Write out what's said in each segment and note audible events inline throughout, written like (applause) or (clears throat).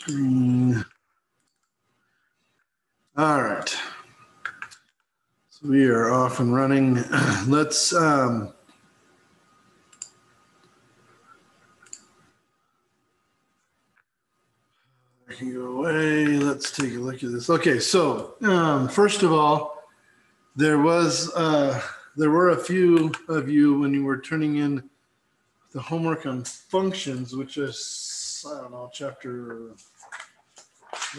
screen. All right. So we are off and running. (clears throat) Let's um, I can go away. Let's take a look at this. Okay, so um, first of all, there was uh, there were a few of you when you were turning in the homework on functions, which is I don't know chapter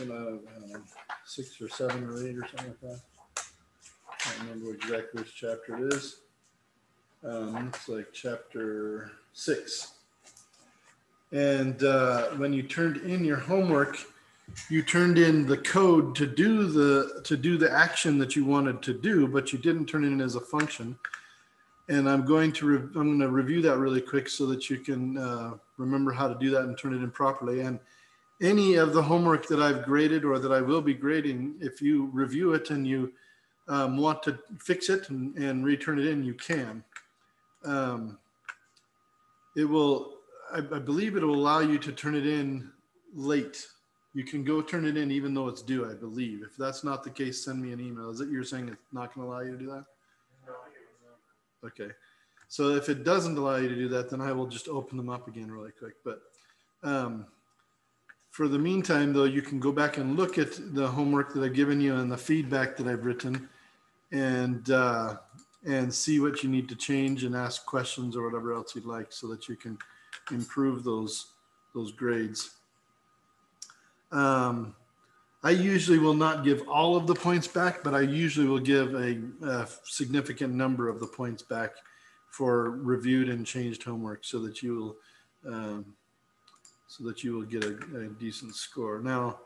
know, I six or seven or eight or something like that. I can't remember exactly which chapter it is. Um, it's like chapter six. And uh, when you turned in your homework, you turned in the code to do the to do the action that you wanted to do, but you didn't turn it in as a function. And I'm going to I'm going to review that really quick so that you can uh, remember how to do that and turn it in properly. And any of the homework that I've graded or that I will be grading, if you review it and you um, want to fix it and, and, return it in, you can. Um, it will, I, I, believe it will allow you to turn it in late. You can go turn it in even though it's due, I believe. If that's not the case, send me an email. Is it you're saying it's not going to allow you to do that? Okay. So if it doesn't allow you to do that, then I will just open them up again really quick. But um, for the meantime, though, you can go back and look at the homework that I've given you and the feedback that I've written and, uh, and see what you need to change and ask questions or whatever else you'd like so that you can improve those, those grades. Um, I usually will not give all of the points back, but I usually will give a, a significant number of the points back for reviewed and changed homework so that you will um, so that you will get a, a decent score. Now,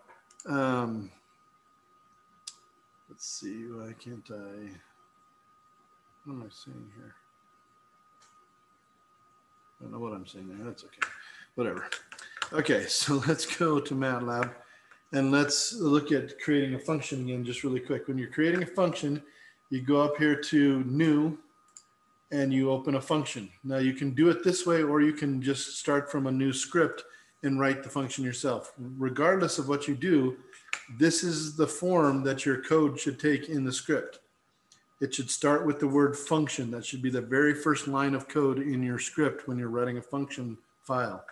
um, let's see, why can't I, what am I saying here? I don't know what I'm saying there, that's okay, whatever. Okay, (laughs) so let's go to MATLAB and let's look at creating a function again, just really quick. When you're creating a function, you go up here to new and you open a function. Now you can do it this way, or you can just start from a new script and write the function yourself. Regardless of what you do, this is the form that your code should take in the script. It should start with the word function. That should be the very first line of code in your script when you're writing a function file.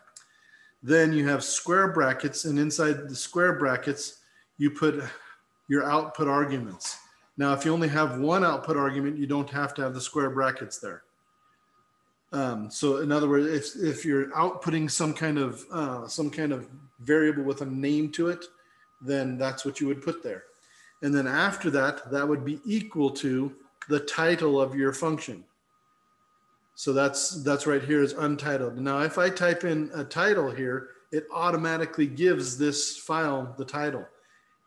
Then you have square brackets, and inside the square brackets, you put your output arguments. Now, if you only have one output argument, you don't have to have the square brackets there. Um, so in other words, if, if you're outputting some kind of uh, some kind of variable with a name to it, then that's what you would put there. And then after that, that would be equal to the title of your function. So that's that's right here is untitled. Now, if I type in a title here, it automatically gives this file the title.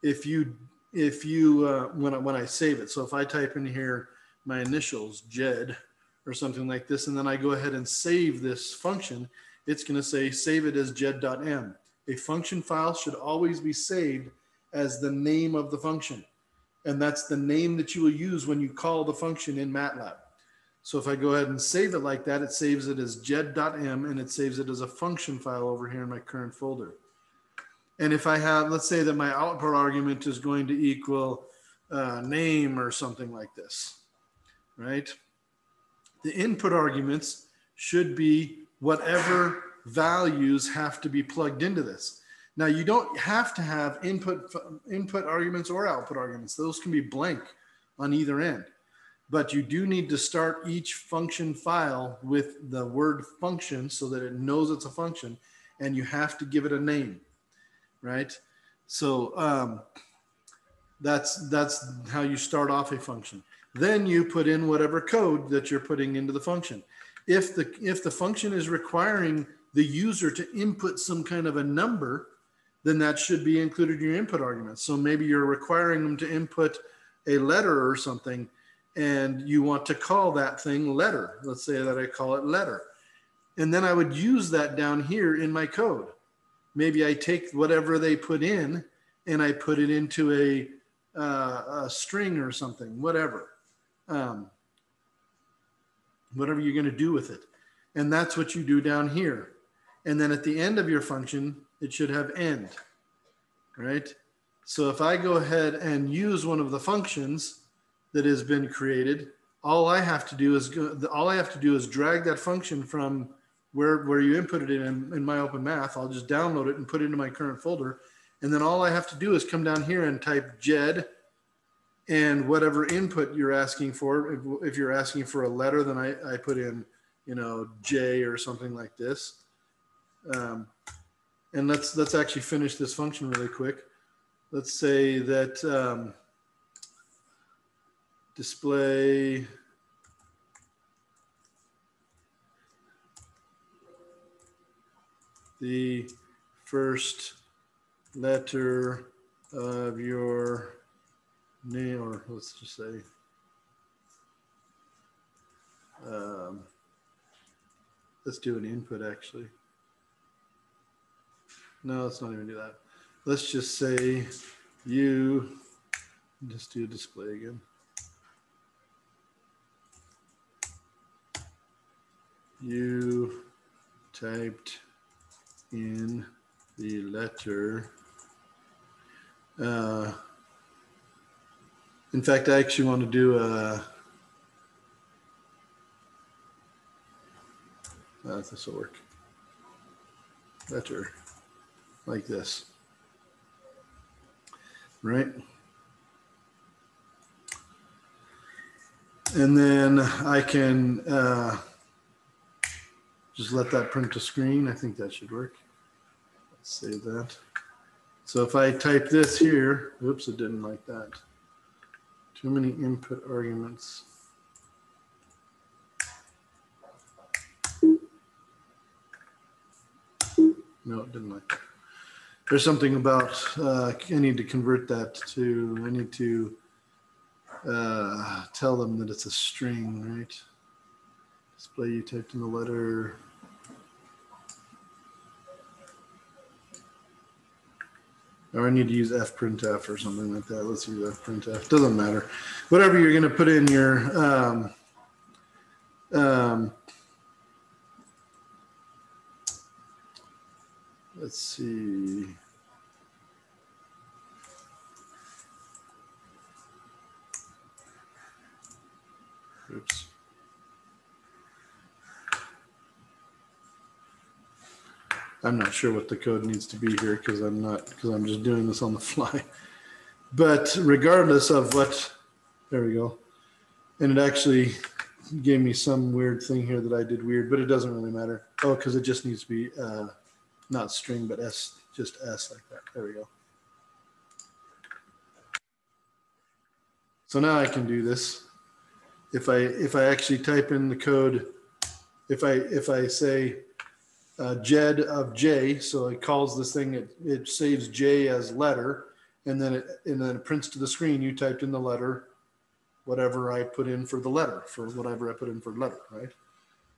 If you if you uh, when I, when I save it, so if I type in here my initials, Jed, or something like this, and then I go ahead and save this function, it's going to say save it as jed.m. A function file should always be saved as the name of the function. And that's the name that you will use when you call the function in MATLAB. So if I go ahead and save it like that, it saves it as jed.m and it saves it as a function file over here in my current folder. And if I have, let's say that my output argument is going to equal uh, name or something like this, right? The input arguments should be whatever values have to be plugged into this. Now you don't have to have input input arguments or output arguments. Those can be blank on either end. But you do need to start each function file with the word function so that it knows it's a function and you have to give it a name, right? So um, that's, that's how you start off a function. Then you put in whatever code that you're putting into the function. If the, if the function is requiring the user to input some kind of a number, then that should be included in your input argument. So maybe you're requiring them to input a letter or something, and you want to call that thing letter. Let's say that I call it letter. And then I would use that down here in my code. Maybe I take whatever they put in and I put it into a, uh, a string or something, whatever um, whatever you're going to do with it. And that's what you do down here. And then at the end of your function, it should have end. right? So if I go ahead and use one of the functions that has been created, all I have to do is go, all I have to do is drag that function from where, where you inputted it in, in MyOpenMath. I'll just download it and put it into my current folder. And then all I have to do is come down here and type JED and whatever input you're asking for. If, if you're asking for a letter, then I, I put in, you know, J or something like this. Um, and let's, let's actually finish this function really quick. Let's say that um, display the first letter of your name, or let's just say, um, let's do an input actually. No, let's not even do that. Let's just say you, just do a display again. You typed in the letter. Uh, in fact, I actually want to do a. Uh, this will work. Letter like this. Right? And then I can uh, just let that print to screen. I think that should work. Let's save that. So if I type this here, oops, it didn't like that. Too many input arguments. No, it didn't like. There's something about, uh, I need to convert that to, I need to uh, tell them that it's a string, right? Display you typed in the letter. Or I need to use fprintf or something like that. Let's use fprintf. Doesn't matter. Whatever you're going to put in your um, um, let's see. Oops. I'm not sure what the code needs to be here because I'm not, because I'm just doing this on the (laughs) fly. But regardless of what, there we go. And it actually gave me some weird thing here that I did weird, but it doesn't really matter. Oh, because it just needs to be uh, not string, but S, just S like that. There we go. So now I can do this. If I if I actually type in the code, if I if I say uh, JED of J, so it calls this thing, it, it saves J as letter, and then it and then it prints to the screen. You typed in the letter, whatever I put in for the letter, for whatever I put in for letter, right?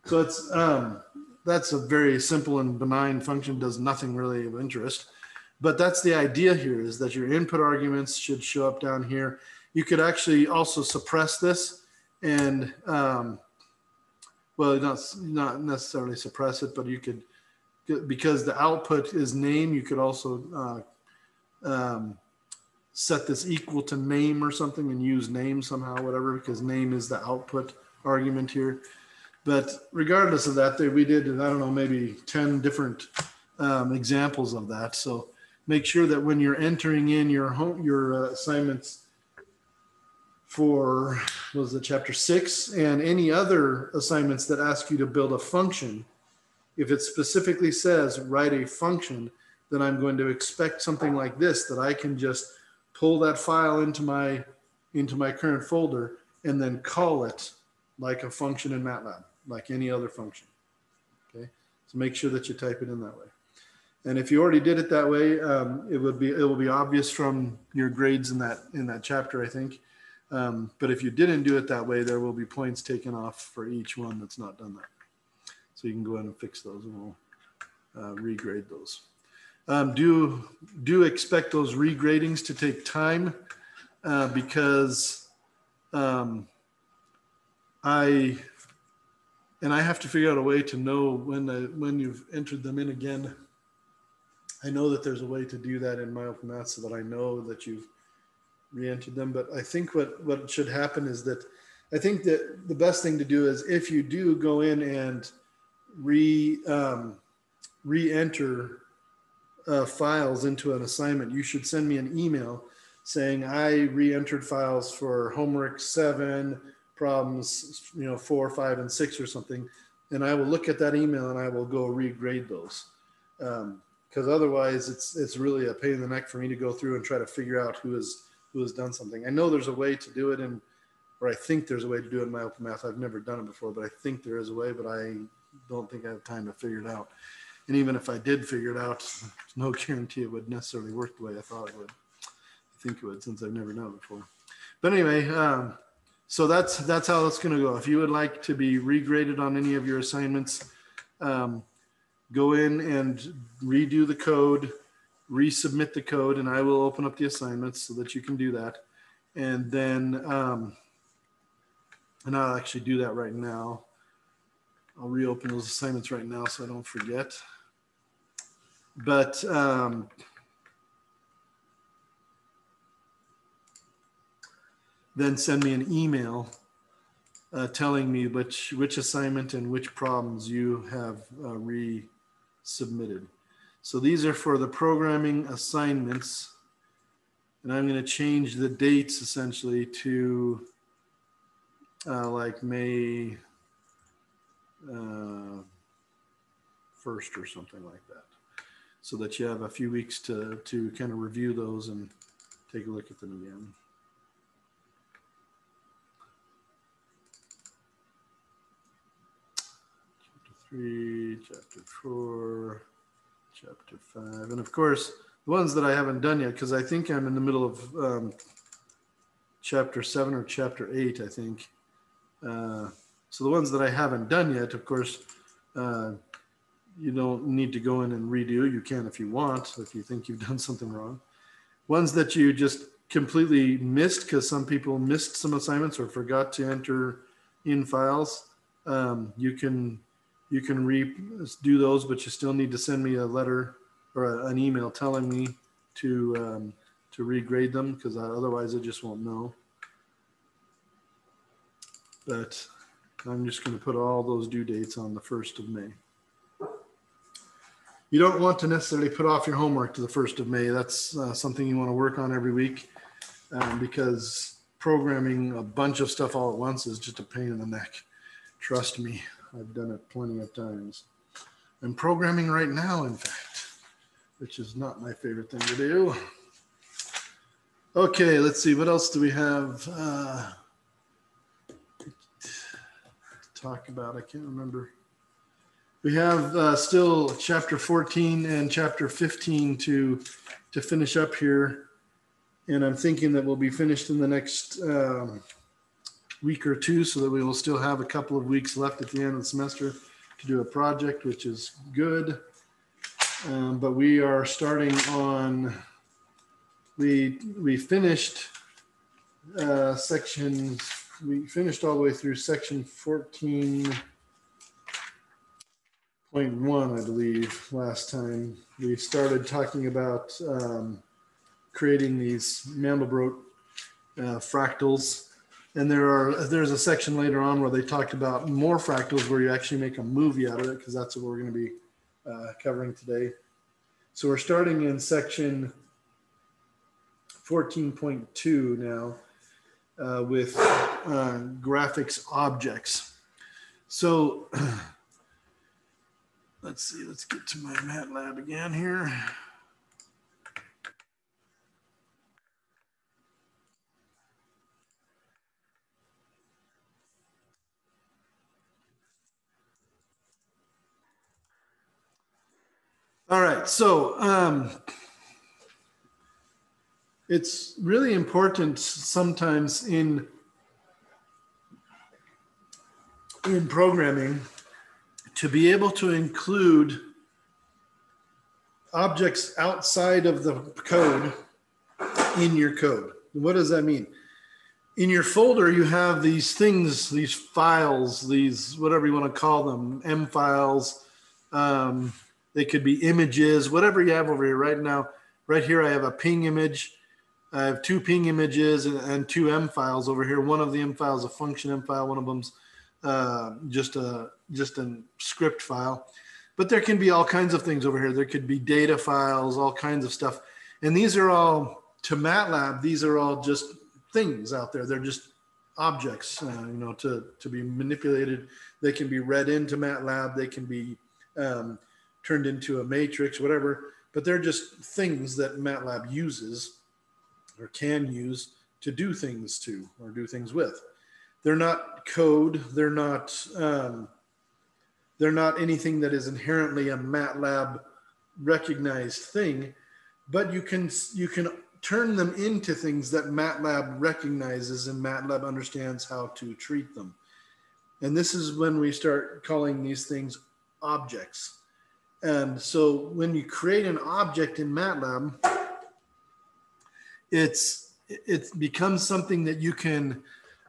So it's um, that's a very simple and benign function, does nothing really of interest. But that's the idea here is that your input arguments should show up down here. You could actually also suppress this and, um, well, not, not necessarily suppress it, but you could, because the output is name, you could also uh, um, set this equal to name or something and use name somehow, whatever, because name is the output argument here. But regardless of that, we did, I don't know, maybe 10 different um, examples of that. So make sure that when you're entering in your home, your uh, assignments for, was it chapter six and any other assignments that ask you to build a function, if it specifically says write a function, then I'm going to expect something like this, that I can just pull that file into my, into my current folder and then call it like a function in MATLAB like any other function. Okay, so make sure that you type it in that way. And if you already did it that way, um, it would be it will be obvious from your grades in that in that chapter, I think. Um, but if you didn't do it that way, there will be points taken off for each one that's not done that. So you can go ahead and fix those, and we'll uh, regrade those. Um, do do expect those regradings to take time uh, because um, I and I have to figure out a way to know when the, when you've entered them in again. I know that there's a way to do that in MyOpenMath so that I know that you've re-entered them. But I think what, what should happen is that I think that the best thing to do is if you do go in and re um, re-enter uh, files into an assignment, you should send me an email saying I re-entered files for homework seven, problems, you know, four, five, and six or something, and I will look at that email and I will go regrade those. Because um, otherwise, it's it's really a pain in the neck for me to go through and try to figure out who has who has done something. I know there's a way to do it and or I think there's a way to do it in MyOpenMath. I've never done it before, but I think there is a way, but I don't think I have time to figure it out. And even if I did figure it out, there's (laughs) no guarantee it would necessarily work the way I thought it would. I think it would since I've never done it before. But anyway, um, so that's that's how it's going to go. If you would like to be regraded on any of your assignments, um, go in and redo the code, resubmit the code, and I will open up the assignments so that you can do that. And then, um, and I'll actually do that right now. I'll reopen those assignments right now so I don't forget. But um, then send me an email uh, telling me which which assignment and which problems you have uh, resubmitted. So these are for the programming assignments, and I'm going to change the dates essentially to uh, like May uh, first or something like that, so that you have a few weeks to to kind of review those and take a look at them again. Chapter three, chapter four, chapter five, and of course the ones that I haven't done yet because I think I'm in the middle of um, chapter seven or chapter eight, I think. Uh, so the ones that I haven't done yet, of course, uh, you don't need to go in and redo. You can if you want, if you think you've (laughs) done something wrong. Ones that you just completely missed because some people missed some assignments or forgot to enter in files. Um, you can you can re do those, but you still need to send me a letter or a, an email telling me to um, to regrade them because otherwise I just won't know. But I'm just going to put all those due dates on the 1st of May. You don't want to necessarily put off your homework to the 1st of May. That's uh, something you want to work on every week um, because programming a bunch of stuff all at once is just a pain in the neck. Trust me. I've done it plenty of times. I'm programming right now, in fact, which is not my favorite thing to do. Okay, let's see. What else do we have uh, to talk about? I can't remember. We have uh, still chapter 14 and chapter 15 to to finish up here, and I'm thinking that we'll be finished in the next. Um, week or two so that we will still have a couple of weeks left at the end of the semester to do a project, which is good. Um, but we are starting on, we, we finished uh, section, we finished all the way through section 14.1, I believe, last time. We started talking about um, creating these Mandelbrot uh, fractals and there are there's a section later on where they talked about more fractals where you actually make a movie out of it because that's what we're going to be uh, covering today. So we're starting in section 14.2 now uh, with uh, graphics objects. So (clears throat) let's see, let's get to my MATLAB again here. All right. So um, it's really important sometimes in in programming to be able to include objects outside of the code in your code. What does that mean? In your folder, you have these things, these files, these whatever you want to call them, M files, um, They could be images, whatever you have over here right now. Right here, I have a PNG image. I have two PNG images and, two M files over here. One of the M files a function M file. One of them's uh, just a just a script file. But there can be all kinds of things over here. There could be data files, all kinds of stuff. And these are all to MATLAB. These are all just things out there. They're just objects, uh, you know, to to be manipulated. They can be read into MATLAB. They can be um, turned into a matrix, whatever. But they're just things that MATLAB uses or can use to do things to or do things with. They're not code. They're not. Um, they're not anything that is inherently a MATLAB recognized thing, but you can you can turn them into things that MATLAB recognizes and MATLAB understands how to treat them. And this is when we start calling these things objects. And so when you create an object in MATLAB, it's it becomes something that you can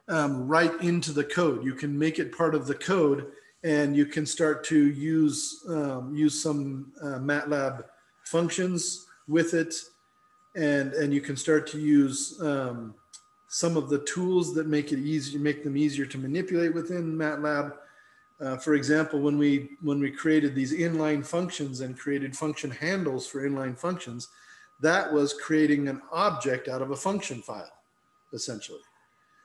um, write into the code. You can make it part of the code, and you can start to use um, use some uh, MATLAB functions with it, and and you can start to use um, some of the tools that make it easier, make them easier to manipulate within MATLAB. Uh, for example, when we when we created these inline functions and created function handles for inline functions, that was creating an object out of a function file, essentially.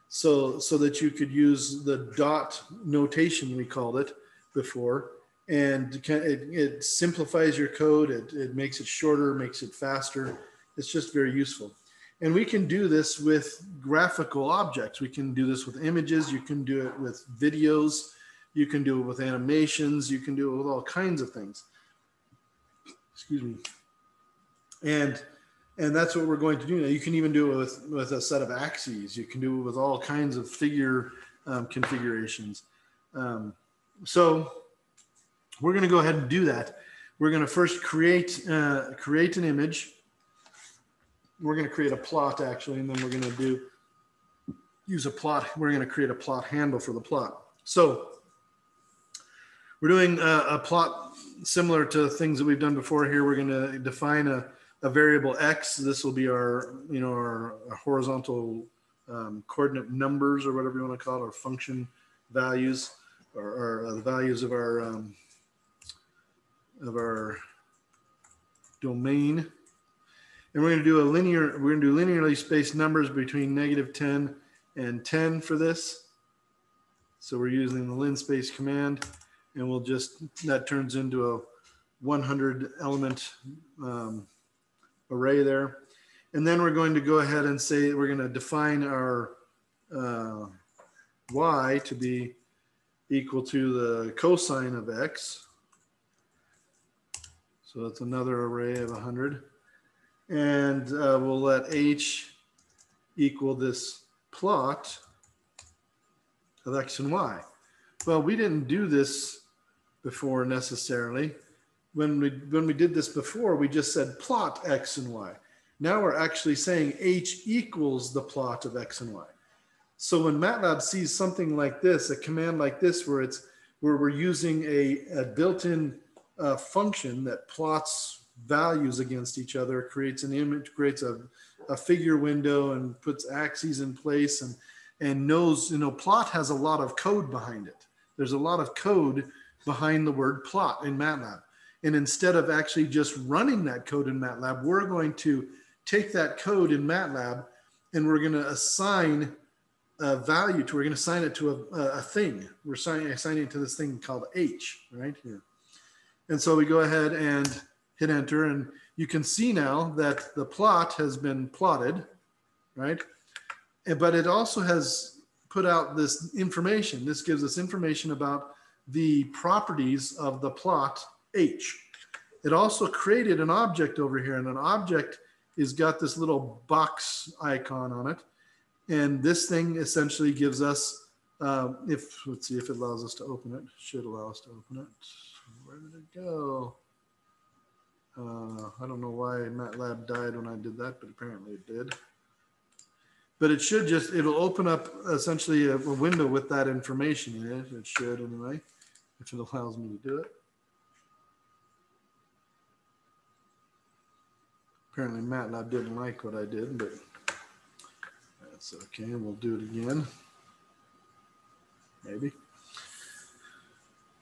So so that you could use the dot notation we called it before, and it, it simplifies your code. It, it makes it shorter, makes it faster. It's just very useful. And we can do this with graphical objects. We can do this with images. You can do it with videos. You can do it with animations. You can do it with all kinds of things. Excuse me. And and that's what we're going to do now. You can even do it with, with a set of axes. You can do it with all kinds of figure um, configurations. Um, so we're going to go ahead and do that. We're going to first create uh, create an image. We're going to create a plot actually, and then we're going to do use a plot. We're going to create a plot handle for the plot. So we're doing a, a plot similar to things that we've done before here. We're going to define a, a variable x. This will be our, you know, our, horizontal um, coordinate numbers or whatever you want to call it, our function values or, or uh, the values of our um, of our domain. And we're going to do a linear, we're going to do linearly spaced numbers between negative 10 and 10 for this. So we're using the linspace command and we'll just, that turns into a 100 element um, array there. And then we're going to go ahead and say we're going to define our uh, y to be equal to the cosine of x. So that's another array of 100. And uh, we'll let h equal this plot of x and y. Well, we didn't do this before necessarily. When we, when we did this before, we just said plot x and y. Now we're actually saying h equals the plot of x and y. So when MATLAB sees something like this, a command like this, where it's where we're using a, a built-in uh, function that plots values against each other, creates an image, creates a, a figure window, and puts axes in place, and and knows you know plot has a lot of code behind it. There's a lot of code behind the word plot in MATLAB. And instead of actually just running that code in MATLAB, we're going to take that code in MATLAB and we're going to assign a value to, we're going to assign it to a, a thing. We're assigning, assigning it to this thing called H right here. And so we go ahead and hit enter and you can see now that the plot has been plotted, right? But it also has put out this information. This gives us information about the properties of the plot H. It also created an object over here and an object is got this little box icon on it. And this thing essentially gives us, uh, if let's see if it allows us to open it, should allow us to open it. Where did it go? Uh, I don't know why MATLAB died when I did that, but apparently it did. But it should just, it'll open up essentially a, a window with that information in it. It should anyway it allows me to do it. Apparently MATLAB didn't like what I did, but that's okay. We'll do it again. Maybe.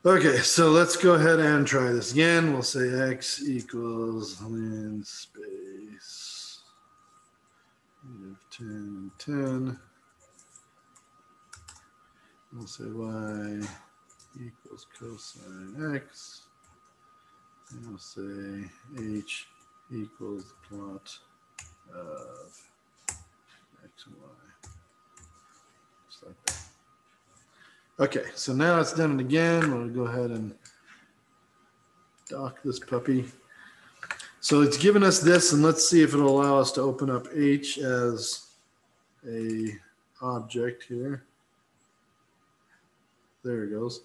Okay, so let's go ahead and try this again. We'll say x equals linspace negative 10 and 10. We'll say y equals cosine x. And we'll say h equals the plot of x and y. Just like that. Okay, so now it's done it again. We'll go ahead and dock this puppy. So it's given us this, and let's see if it'll allow us to open up H as a object here. There it goes.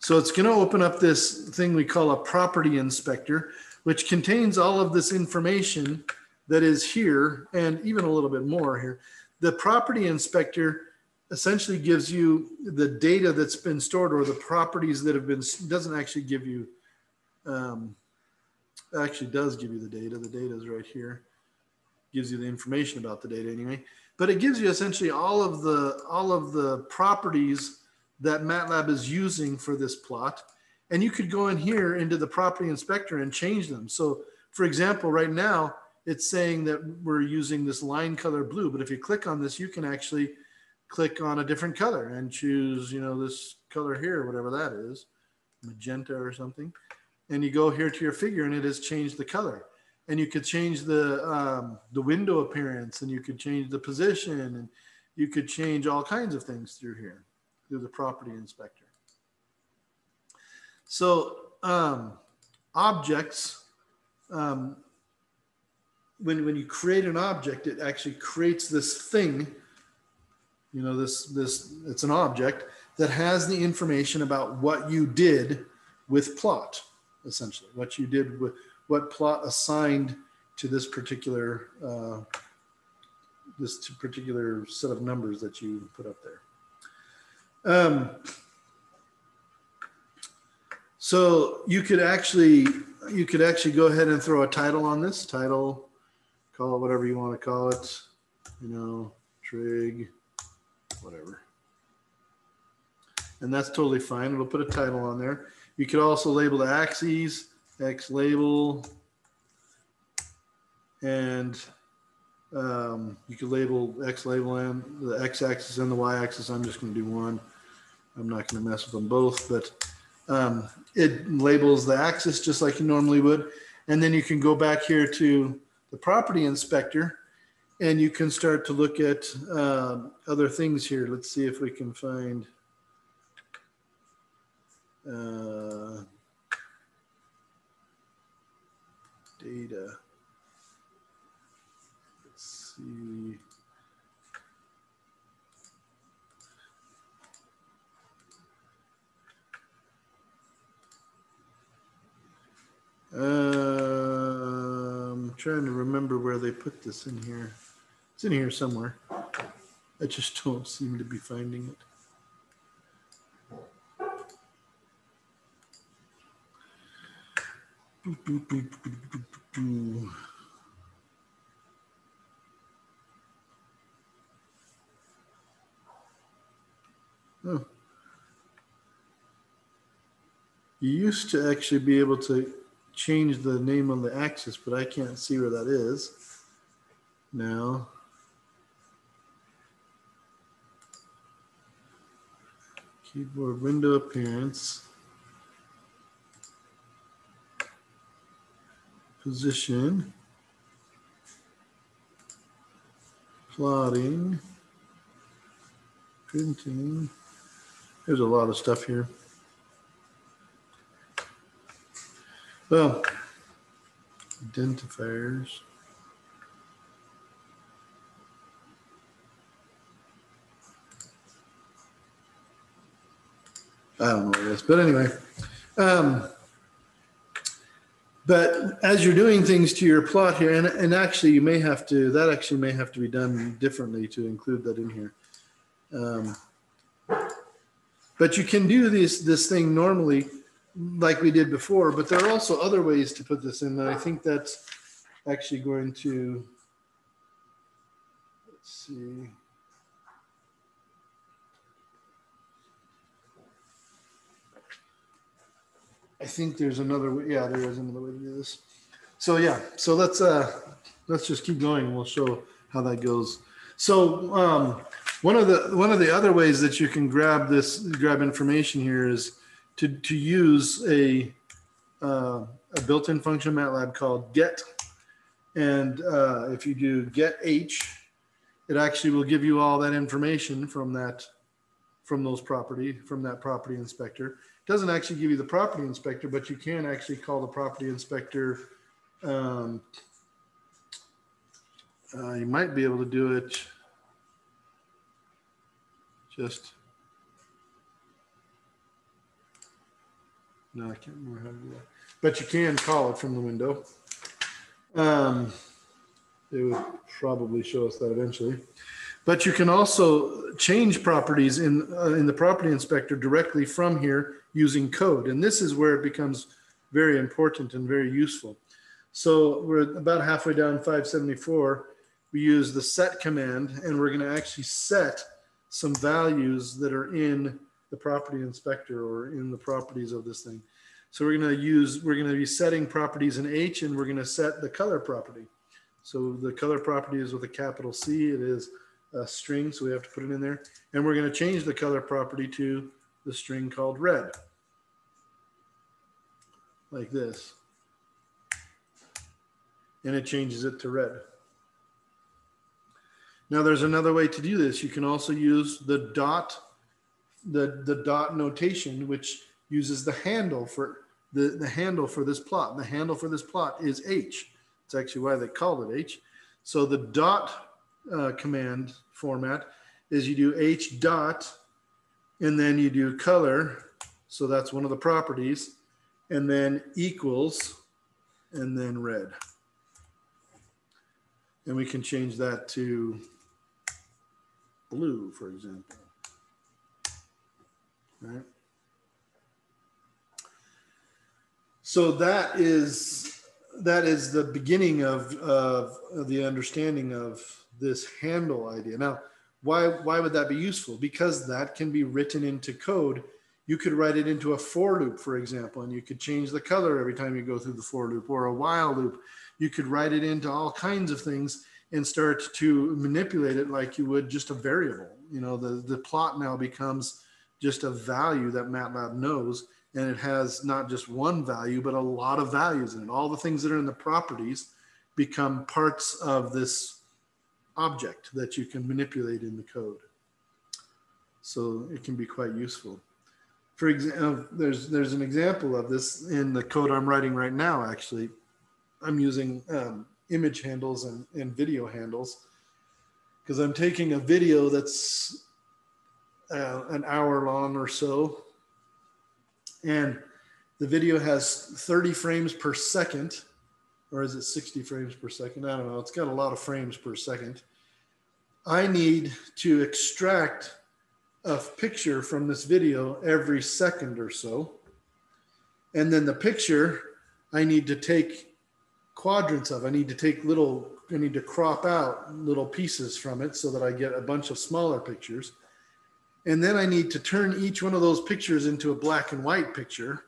So it's going to open up this thing we call a property inspector, which contains all of this information that is here and even a little bit more here. The property inspector essentially gives you the data that's been stored or the properties that have been doesn't actually give you um, actually does give you the data. The data is right here. Gives you the information about the data anyway. But it gives you essentially all of the all of the properties that matlab is using for this plot and you could go in here into the property inspector and change them so for example right now it's saying that we're using this line color blue but if you click on this you can actually click on a different color and choose, you know, this color here, whatever that is, magenta or something. And you go here to your figure and it has changed the color. And you could change the, um, the window appearance and you could change the position and you could change all kinds of things through here, through the property inspector. So um, objects, um, when, when you create an object, it actually creates this thing you know this this it's an object that has the information about what you did with plot essentially what you did with what plot assigned to this particular uh, this particular set of numbers that you put up there um, so you could actually you could actually go ahead and throw a title on this title call it whatever you want to call it you know trig whatever. And that's totally fine. It'll put a title on there. You could also label the axes, X label, and um, you could label X label and the X axis and the Y axis. I'm just going to do one. I'm not going to mess with them both, but um, it labels the axis just like you normally would. And then you can go back here to the property inspector and you can start to look at um, other things here. Let's see if we can find uh, data. Let's see. Um, trying to remember where they put this in here. It's in here somewhere. I just don't seem to be finding it. Oh. You used to actually be able to change the name on the axis, but I can't see where that is now. Keyboard window appearance. Position. Plotting. Printing. There's a lot of stuff here. Well, identifiers. I don't know what it is, but anyway. Um, but as you're doing things to your plot here, and, and actually you may have to, that actually may have to be done differently to include that in here. Um, but you can do this, this thing normally like we did before, but there are also other ways to put this in. And I think that's actually going to, let's see. I think there's another way. Yeah, there is another way to do this. So yeah, so let's uh let's just keep going we'll show how that goes. So um, one of the one of the other ways that you can grab this grab information here is to to use a uh, a built-in function in MATLAB called get, and uh, if you do get h, it actually will give you all that information from that from those property from that property inspector It doesn't actually give you the property inspector, but you can actually call the property inspector. Um, uh, you might be able to do it just. No, I can't remember how to do that. But you can call it from the window. Um, it would probably show us that eventually. But you can also change properties in, uh, in the property inspector directly from here using code. And this is where it becomes very important and very useful. So we're about halfway down 574. We use the set command and we're going to actually set some values that are in the property inspector or in the properties of this thing. So we're going to use, we're going to be setting properties in H and we're going to set the color property. So the color property is with a capital C. It is a string, so we have to put it in there. And we're going to change the color property to the string called red, like this. And it changes it to red. Now there's another way to do this. You can also use the dot, the, the dot notation, which uses the handle for the, the handle for this plot. The handle for this plot is H. It's actually why they called it H. So the dot uh, command format is you do H dot and then you do color. So that's one of the properties and then equals and then red. And we can change that to blue, for example. Right. So that is that is the beginning of, of, of the understanding of this handle idea. Now, why, why would that be useful? Because that can be written into code. You could write it into a for loop, for example, and you could change the color every time you go through the for loop or a while loop. You could write it into all kinds of things and start to manipulate it like you would just a variable. You know, the, the plot now becomes just a value that MATLAB knows, and it has not just one value, but a lot of values in it. All the things that are in the properties become parts of this object that you can manipulate in the code. So it can be quite useful. For example, there's, there's an example of this in the code I'm writing right now, actually. I'm using um, image handles and, and video handles because I'm taking a video that's uh, an hour long or so. And the video has 30 frames per second, or is it 60 frames per second? I don't know. It's got a lot of frames per second. I need to extract a picture from this video every second or so. And then the picture, I need to take quadrants of. I need to take little, I need to crop out little pieces from it so that I get a bunch of smaller pictures. And then I need to turn each one of those pictures into a black and white picture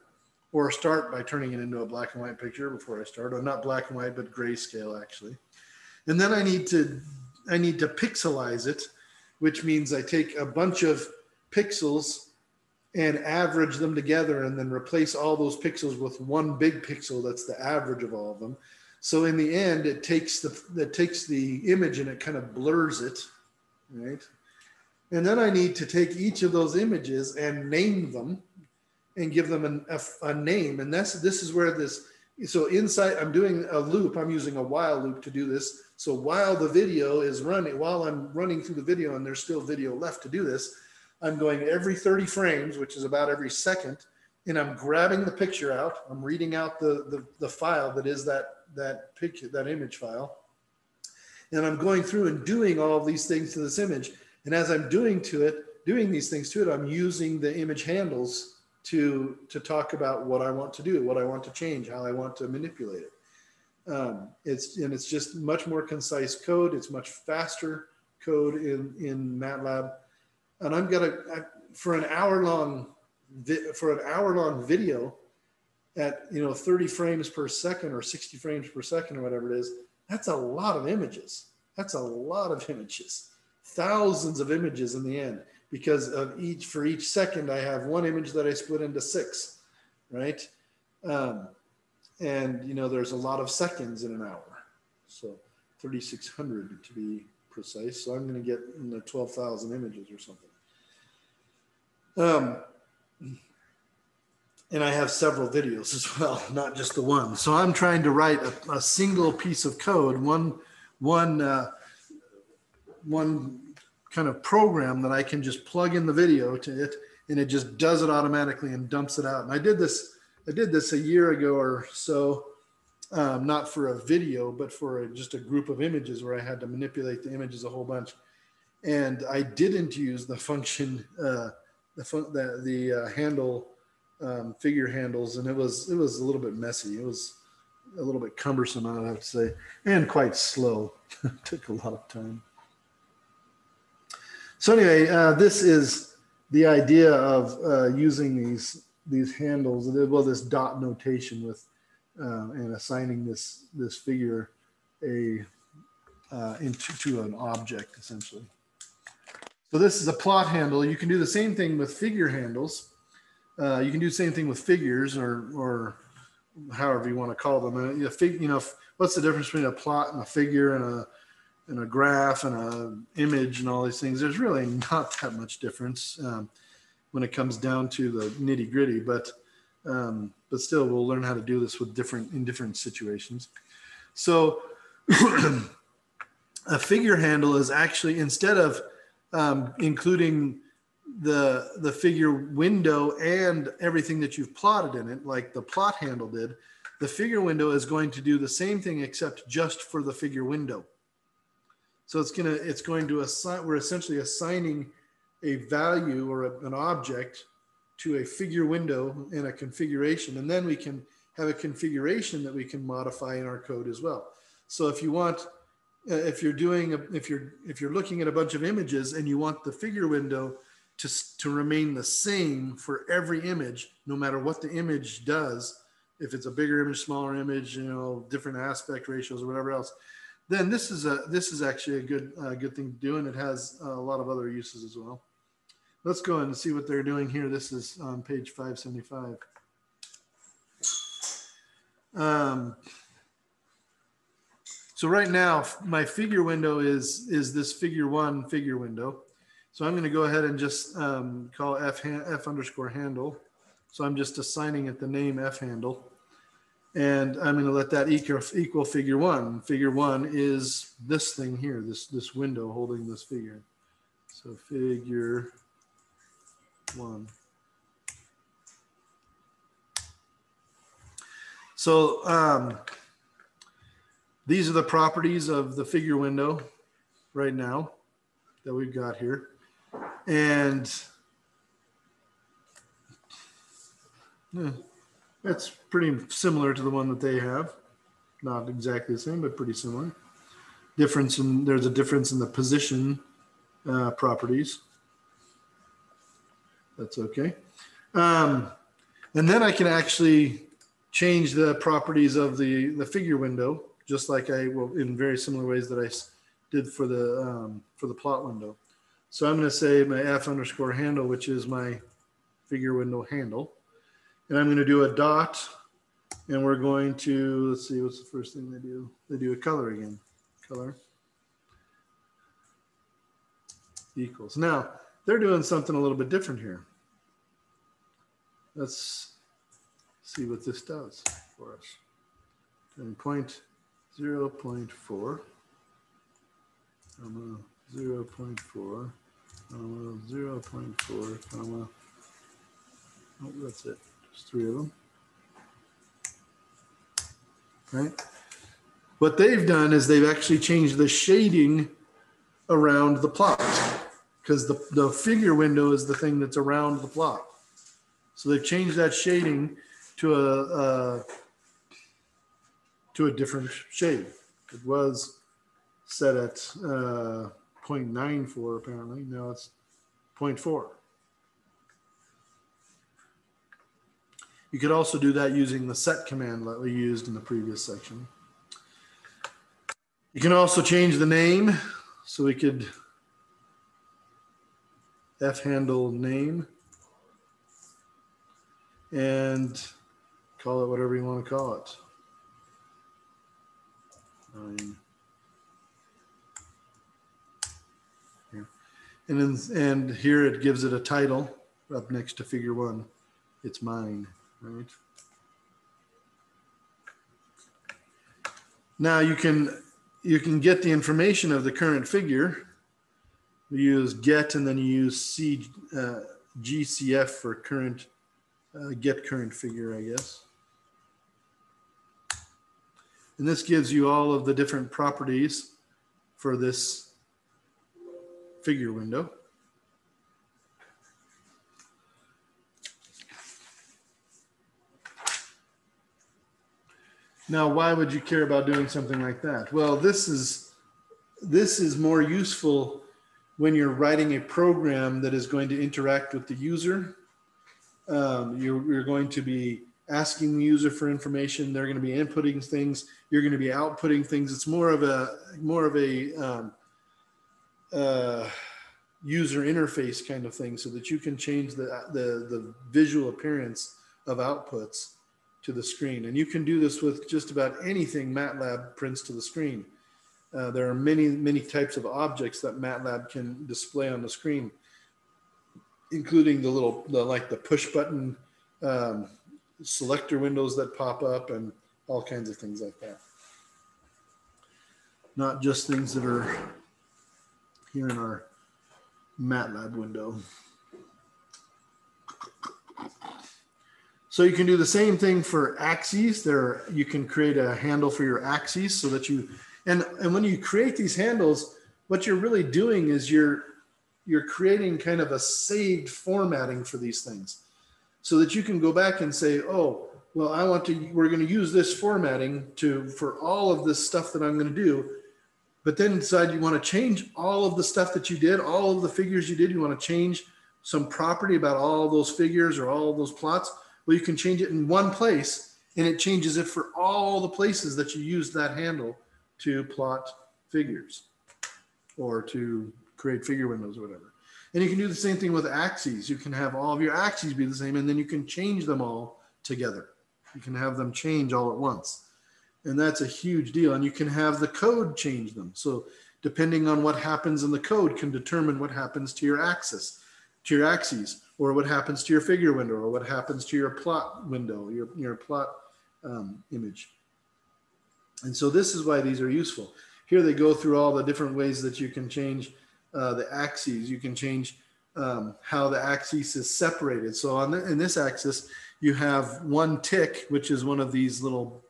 or start by turning it into a black and white picture before I start, or not black and white, but grayscale actually. And then I need to I need to pixelize it, which means I take a bunch of pixels and average them together and then replace all those pixels with one big pixel that's the average of all of them. So in the end, it takes the it takes the image and it kind of blurs it, right? And then I need to take each of those images and name them and give them an, a, a name. And that's this is where this so inside I'm doing a loop. I'm using a while loop to do this. So while the video is running, while I'm running through the video and there's still video left to do this, I'm going every 30 frames, which is about every second, and I'm grabbing the picture out. I'm reading out the, the, the file that is that, that picture, that image file. And I'm going through and doing all these things to this image. And as I'm doing to it, doing these things to it, I'm using the image handles to, to talk about what I want to do, what I want to change, how I want to manipulate it. Um, it's and it's just much more concise code. It's much faster code in in MATLAB, and I'm gonna I, for an hour long for an hour long video at you know 30 frames per second or 60 frames per second or whatever it is. That's a lot of images. That's a lot of images, thousands of images in the end because of each for each second I have one image that I split into six, right? Um, and you know there's a lot of seconds in an hour. So 3600 to be precise. So i'm going to get in the 12000 images or something. Um, and i have several videos as well (laughs) not just the one. So i'm trying to write a, a single piece of code one one uh, one kind of program that i can just plug in the video to it and it just does it automatically and dumps it out and i did this I did this a year ago or so, um, not for a video, but for a, just a group of images where I had to manipulate the images a whole bunch. And I didn't use the function, uh, the, fun, the, the uh, handle um, figure handles, and it was it was a little bit messy. It was a little bit cumbersome, I have to say, and quite slow. (laughs) Took a lot of time. So anyway, uh, this is the idea of uh, using these these handles, well, this dot notation with uh, and assigning this this figure a uh, into to an object essentially. So this is a plot handle. You can do the same thing with figure handles. Uh, you can do the same thing with figures or or however you want to call them. And a fig, you know, what's the difference between a plot and a figure and a and a graph and a image and all these things? There's really (laughs) not that much difference. Um, when it comes down to the nitty gritty, but um, but still we'll learn how to do this with different in different situations. So (clears throat) a figure handle is actually instead of um, including the the figure window and everything that you've plotted in it, like the plot handle did, the figure window is going to do the same thing except just for the figure window. So it's gonna it's going to assign we're essentially assigning a value or a, an object to a figure window and a configuration. And then we can have a configuration that we can modify in our code as well. So if you want, uh, if you're doing, a, if you're, if you're looking at a bunch of images and you want the figure window to, to remain the same for every image, no matter what the image does, if it's a bigger image, smaller image, you know, different aspect ratios or whatever else, then this is a, this is actually a good, uh, good thing to do. And it has a lot of other uses as well. Let's go and see what they're doing here. This is on page 575. Um, so right now, my figure window is, is this figure one figure window. So I'm going to go ahead and just um, call f, f underscore handle. So I'm just assigning it the name f handle. And I'm going to let that equal, equal figure one. Figure one is this thing here, this, this window holding this figure. So figure one. So um, these are the properties of the figure window right now that we've got here. And yeah, it's pretty similar to the one that they have. Not exactly the same, but pretty similar. Difference in there's a difference in the position uh, properties. That's okay. Um, and then I can actually change the properties of the, the figure window, just like I will in very similar ways that I did for the, um, for the plot window. So I'm going to say my f underscore handle, which is my figure window handle. And I'm going to do a dot and we're going to, let's see, what's the first thing they do? They do a color again, color equals. Now, they're doing something a little bit different here. Let's see what this does for us. And point 0 0.4, comma 0 0.4, comma 0 0.4, comma, oh, that's it, just three of them. Right? What they've done is they've actually changed the shading around the plot because the, the figure window is the thing that's around the plot. So they've changed that shading to a, a to a different shade. It was set at uh, 0.94 apparently. Now it's 0.4. You could also do that using the set command that we used in the previous section. You can also change the name. So we could F handle name and call it whatever you want to call it. Nine. And, then, and here it gives it a title up next to figure one. It's mine, right? Now you can you can get the information of the current figure. You use get and then you use C, uh, GCF for current uh, get current figure, I guess. And this gives you all of the different properties for this figure window. Now, why would you care about doing something like that? Well, this is this is more useful when you're writing a program that is going to interact with the user. Um, you're, you're going to be asking the user for information. They're going to be inputting things. You're going to be outputting things. It's more of a more of a um, uh, user interface kind of thing, so that you can change the the, the visual appearance of outputs to the screen. And you can do this with just about anything MATLAB prints to the screen. Uh, there are many, many types of objects that MATLAB can display on the screen, including the little, the, like the push button um, selector windows that pop up and all kinds of things like that. Not just things that are here in our MATLAB window. So you can do the same thing for axes. There, you can create a handle for your axes so that you, and, and when you create these handles, what you're really doing is you're, you're creating kind of a saved formatting for these things so that you can go back and say, oh, well, I want to, we're going to use this formatting to, for all of this stuff that I'm going to do. But then decide you want to change all of the stuff that you did, all of the figures you did. You want to change some property about all those figures or all those plots well, you can change it in one place and it changes it for all the places that you use that handle to plot figures or to create figure windows or whatever. And you can do the same thing with axes. You can have all of your axes be the same and then you can change them all together. You can have them change all at once. And that's a huge deal. And you can have the code change them. So depending on what happens in the code can determine what happens to your axis, to your axes or what happens to your figure window, or what happens to your plot window, your, your plot um, image. And so this is why these are useful. Here they go through all the different ways that you can change uh, the axes. You can change um, how the axis is separated. So on the, in this axis, you have one tick, which is one of these little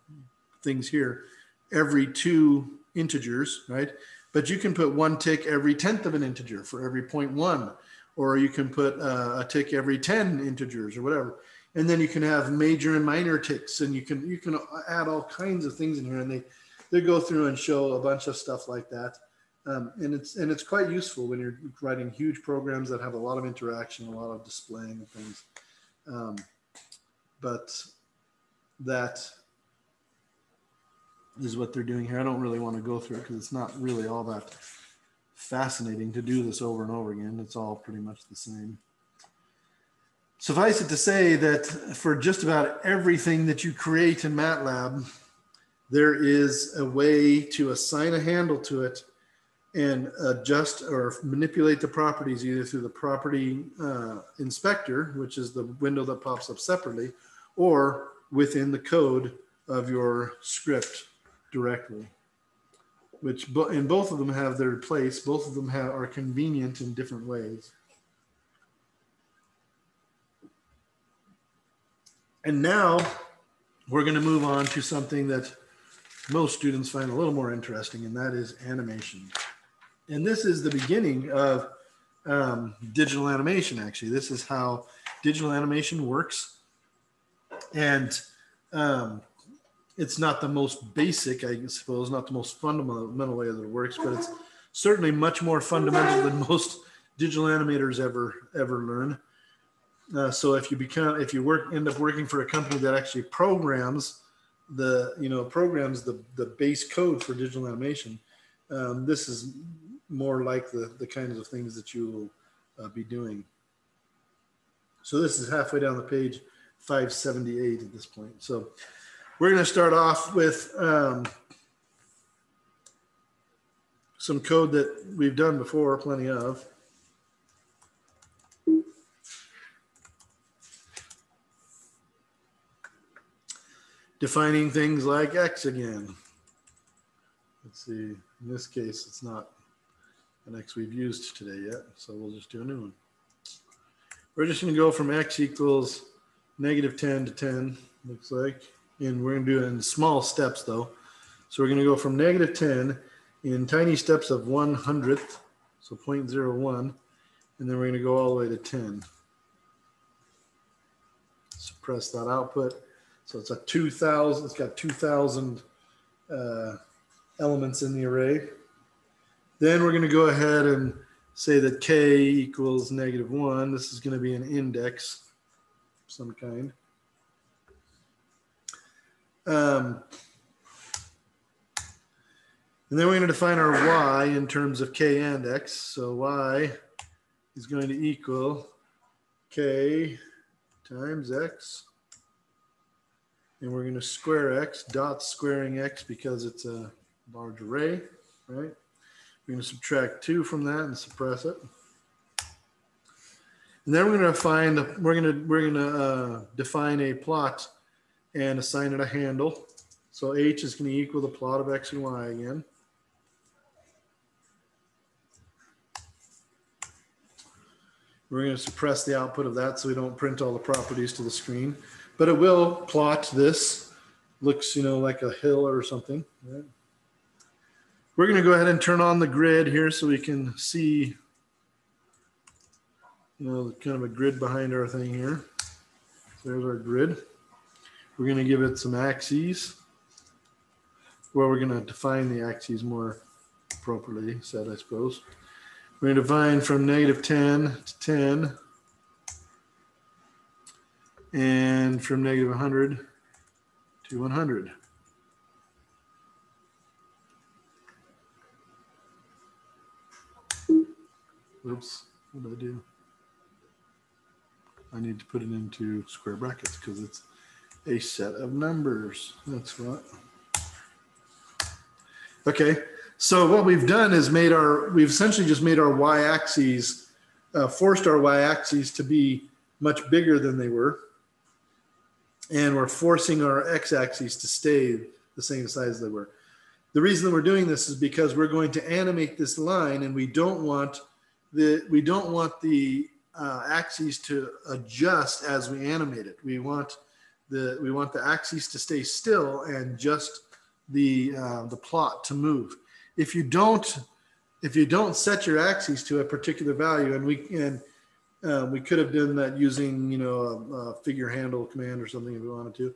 things here, every two integers, right? But you can put one tick every tenth of an integer for every 0.1 or you can put uh, a tick every 10 integers or whatever. And then you can have major and minor ticks and you can, you can add all kinds of things in here and they, they go through and show a bunch of stuff like that. Um, and it's, and it's quite useful when you're writing huge programs that have a lot of interaction, a lot of displaying of things. Um, but that is what they're doing here. I don't really want to go through it because it's not really all that fascinating to do this over and over again. It's all pretty much the same. Suffice it to say that for just about everything that you create in MATLAB, there is a way to assign a handle to it and adjust or manipulate the properties either through the property uh, inspector, which is the window that pops up separately, or within the code of your script directly which and both of them have their place. Both of them have, are convenient in different ways. And now we're going to move on to something that most students find a little more interesting, and that is animation. And this is the beginning of um, digital animation, actually. This is how digital animation works. And um, it's not the most basic, I suppose, not the most fundamental way that it works, but it's certainly much more fundamental than (laughs) most digital animators ever ever learn. Uh, so if you become if you work end up working for a company that actually programs the you know programs the the base code for digital animation, um, this is more like the the kinds of things that you will uh, be doing. So this is halfway down the page, 578 at this point. So we're going to start off with um, some code that we've done before, plenty of. Defining things like X again. Let's see, in this case, it's not an X we've used today yet, so we'll just do a new one. We're just gonna go from X equals negative 10 to 10, looks like. And we're gonna do it in small steps though. So we're gonna go from negative 10 in tiny steps of one hundredth, so 0.01, and then we're gonna go all the way to 10. Suppress that output. So it's a 2000, it's got 2000 uh, elements in the array. Then we're gonna go ahead and say that k equals negative one. This is gonna be an index of some kind. Um, and then we're going to define our y in terms of k and x. So y is going to equal k times x. And we're going to square x, dot squaring x because it's a large array, right? We're going to subtract 2 from that and suppress it. And then we're going to find, we're going to, we're going to uh, define a plot and assign it a handle. So h is going to equal the plot of x and y again. We're going to suppress the output of that so we don't print all the properties to the screen. But it will plot this. Looks, you know, like a hill or something. Right? We're going to go ahead and turn on the grid here so we can see, you know, kind of a grid behind our thing here. There's our grid. We're going to give it some axes. Well, we're going to define the axes more properly said, I suppose. We're going to define from negative 10 to 10 and from negative 100 to 100. Oops, what did I do? I need to put it into square brackets because it's a set of numbers. That's what. Okay, so what we've done is made our, we've essentially just made our y-axes, uh, forced our y-axes to be much bigger than they were. And we're forcing our x-axes to stay the same size they were. The reason that we're doing this is because we're going to animate this line and we don't want the, we don't want the uh, axes to adjust as we animate it. We want the we want the axes to stay still and just the uh, the plot to move. If you don't if you don't set your axes to a particular value, and we and uh, we could have done that using you know a, a, figure handle command or something if we wanted to,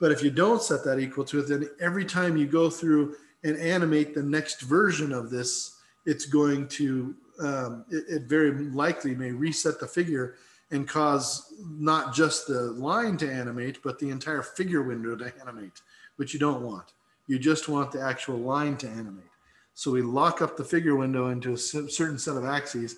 but if you don't set that equal to it, then every time you go through and animate the next version of this, it's going to um, it, it very likely may reset the figure and cause not just the line to animate, but the entire figure window to animate, which you don't want. You just want the actual line to animate. So we lock up the figure window into a certain set of axes,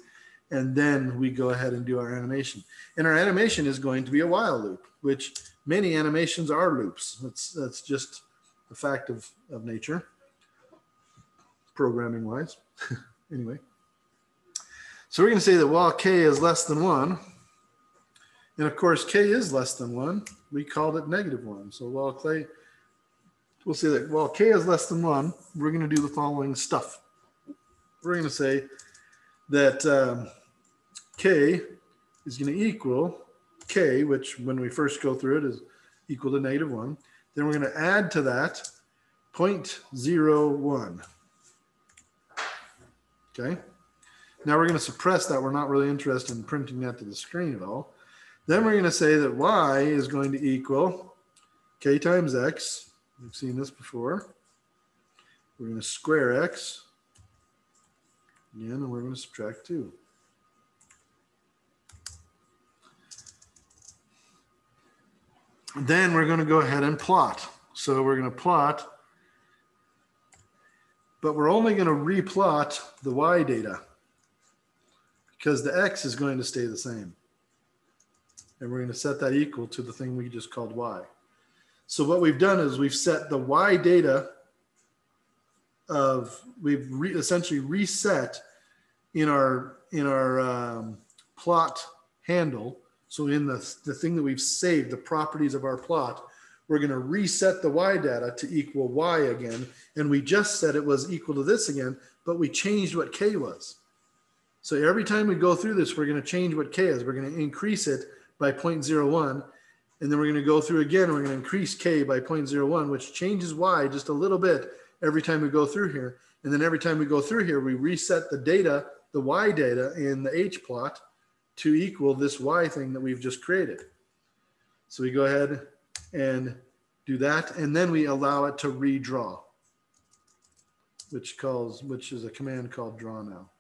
and then we go ahead and do our animation. And our animation is going to be a while loop, which many animations are loops. That's, that's just a fact of, of nature, programming wise. (laughs) anyway. So we're going to say that while k is less than 1, and of course, k is less than one. We called it negative one. So while Clay, we'll say that while k is less than one, we're going to do the following stuff. We're going to say that um, k is going to equal k, which when we first go through it is equal to negative one. Then we're going to add to that 0.01. Okay. Now we're going to suppress that. We're not really interested in printing that to the screen at all. Then we're going to say that y is going to equal k times x, We've seen this before. We're going to square x. Again, and we're going to subtract 2. Then we're going to go ahead and plot. So we're going to plot, but we're only going to replot the y data because the x is going to stay the same. And we're going to set that equal to the thing we just called y. So what we've done is we've set the y data of, we've re essentially reset in our, in our um, plot handle. So in the, the thing that we've saved, the properties of our plot, we're going to reset the y data to equal y again. And we just said it was equal to this again, but we changed what k was. So every time we go through this, we're going to change what k is. We're going to increase it by 0.01. And then we're going to go through again. We're going to increase k by 0.01, which changes y just a little bit every time we go through here. And then every time we go through here, we reset the data, the y data in the h plot to equal this y thing that we've just created. So we go ahead and do that. And then we allow it to redraw, which calls, which is a command called draw now.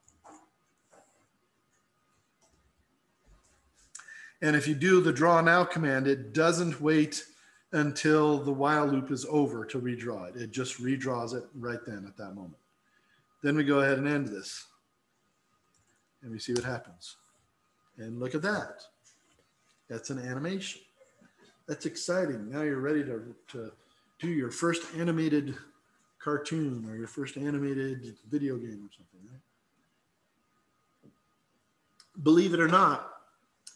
And if you do the draw now command, it doesn't wait until the while loop is over to redraw it. It just redraws it right then at that moment. Then we go ahead and end this. And we see what happens. And look at that. That's an animation. That's exciting. Now you're ready to, to do your first animated cartoon or your first animated video game or something, right? Believe it or not,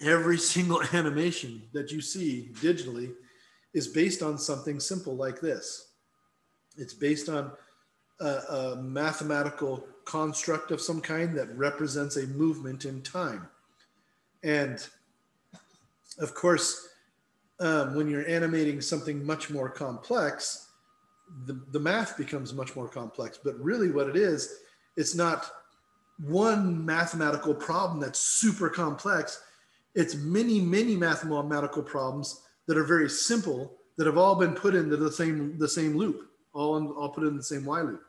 every single (laughs) animation that you see digitally is based on something simple like this. It's based on a, a, mathematical construct of some kind that represents a movement in time. And of course, um, when you're animating something much more complex, the, the math becomes much more complex. But really, what it is, it's not one mathematical problem that's super complex it's many, many mathematical problems that are very simple that have all been put into the same the same loop, all in, all put in the same while loop.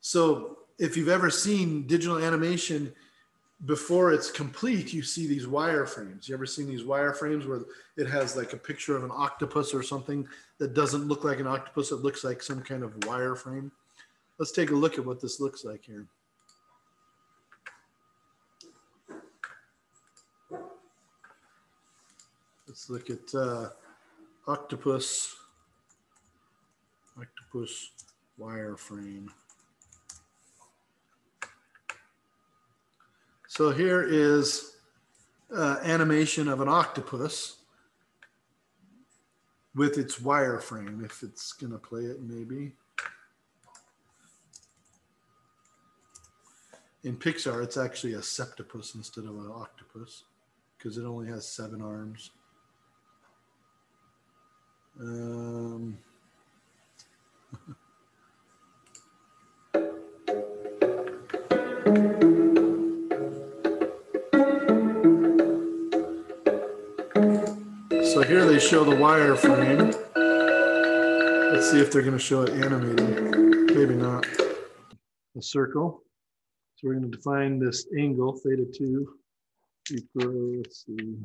So if you've ever seen digital animation before it's complete, you see these wireframes. You ever seen these wireframes where it has like a picture of an octopus or something that doesn't look like an octopus, it looks like some kind of wireframe? Let's take a look at what this looks like here. Let's look at uh, octopus, octopus wireframe. So here is uh, animation of an octopus with its wireframe, if it's going to play it maybe. In Pixar, it's actually a septopus instead of an octopus because it only has seven arms. Um, (laughs) so here they show the wireframe. Let's see if they're going to show it animated. Maybe not. A circle. So we're going to define this angle, theta 2 equal, let's see.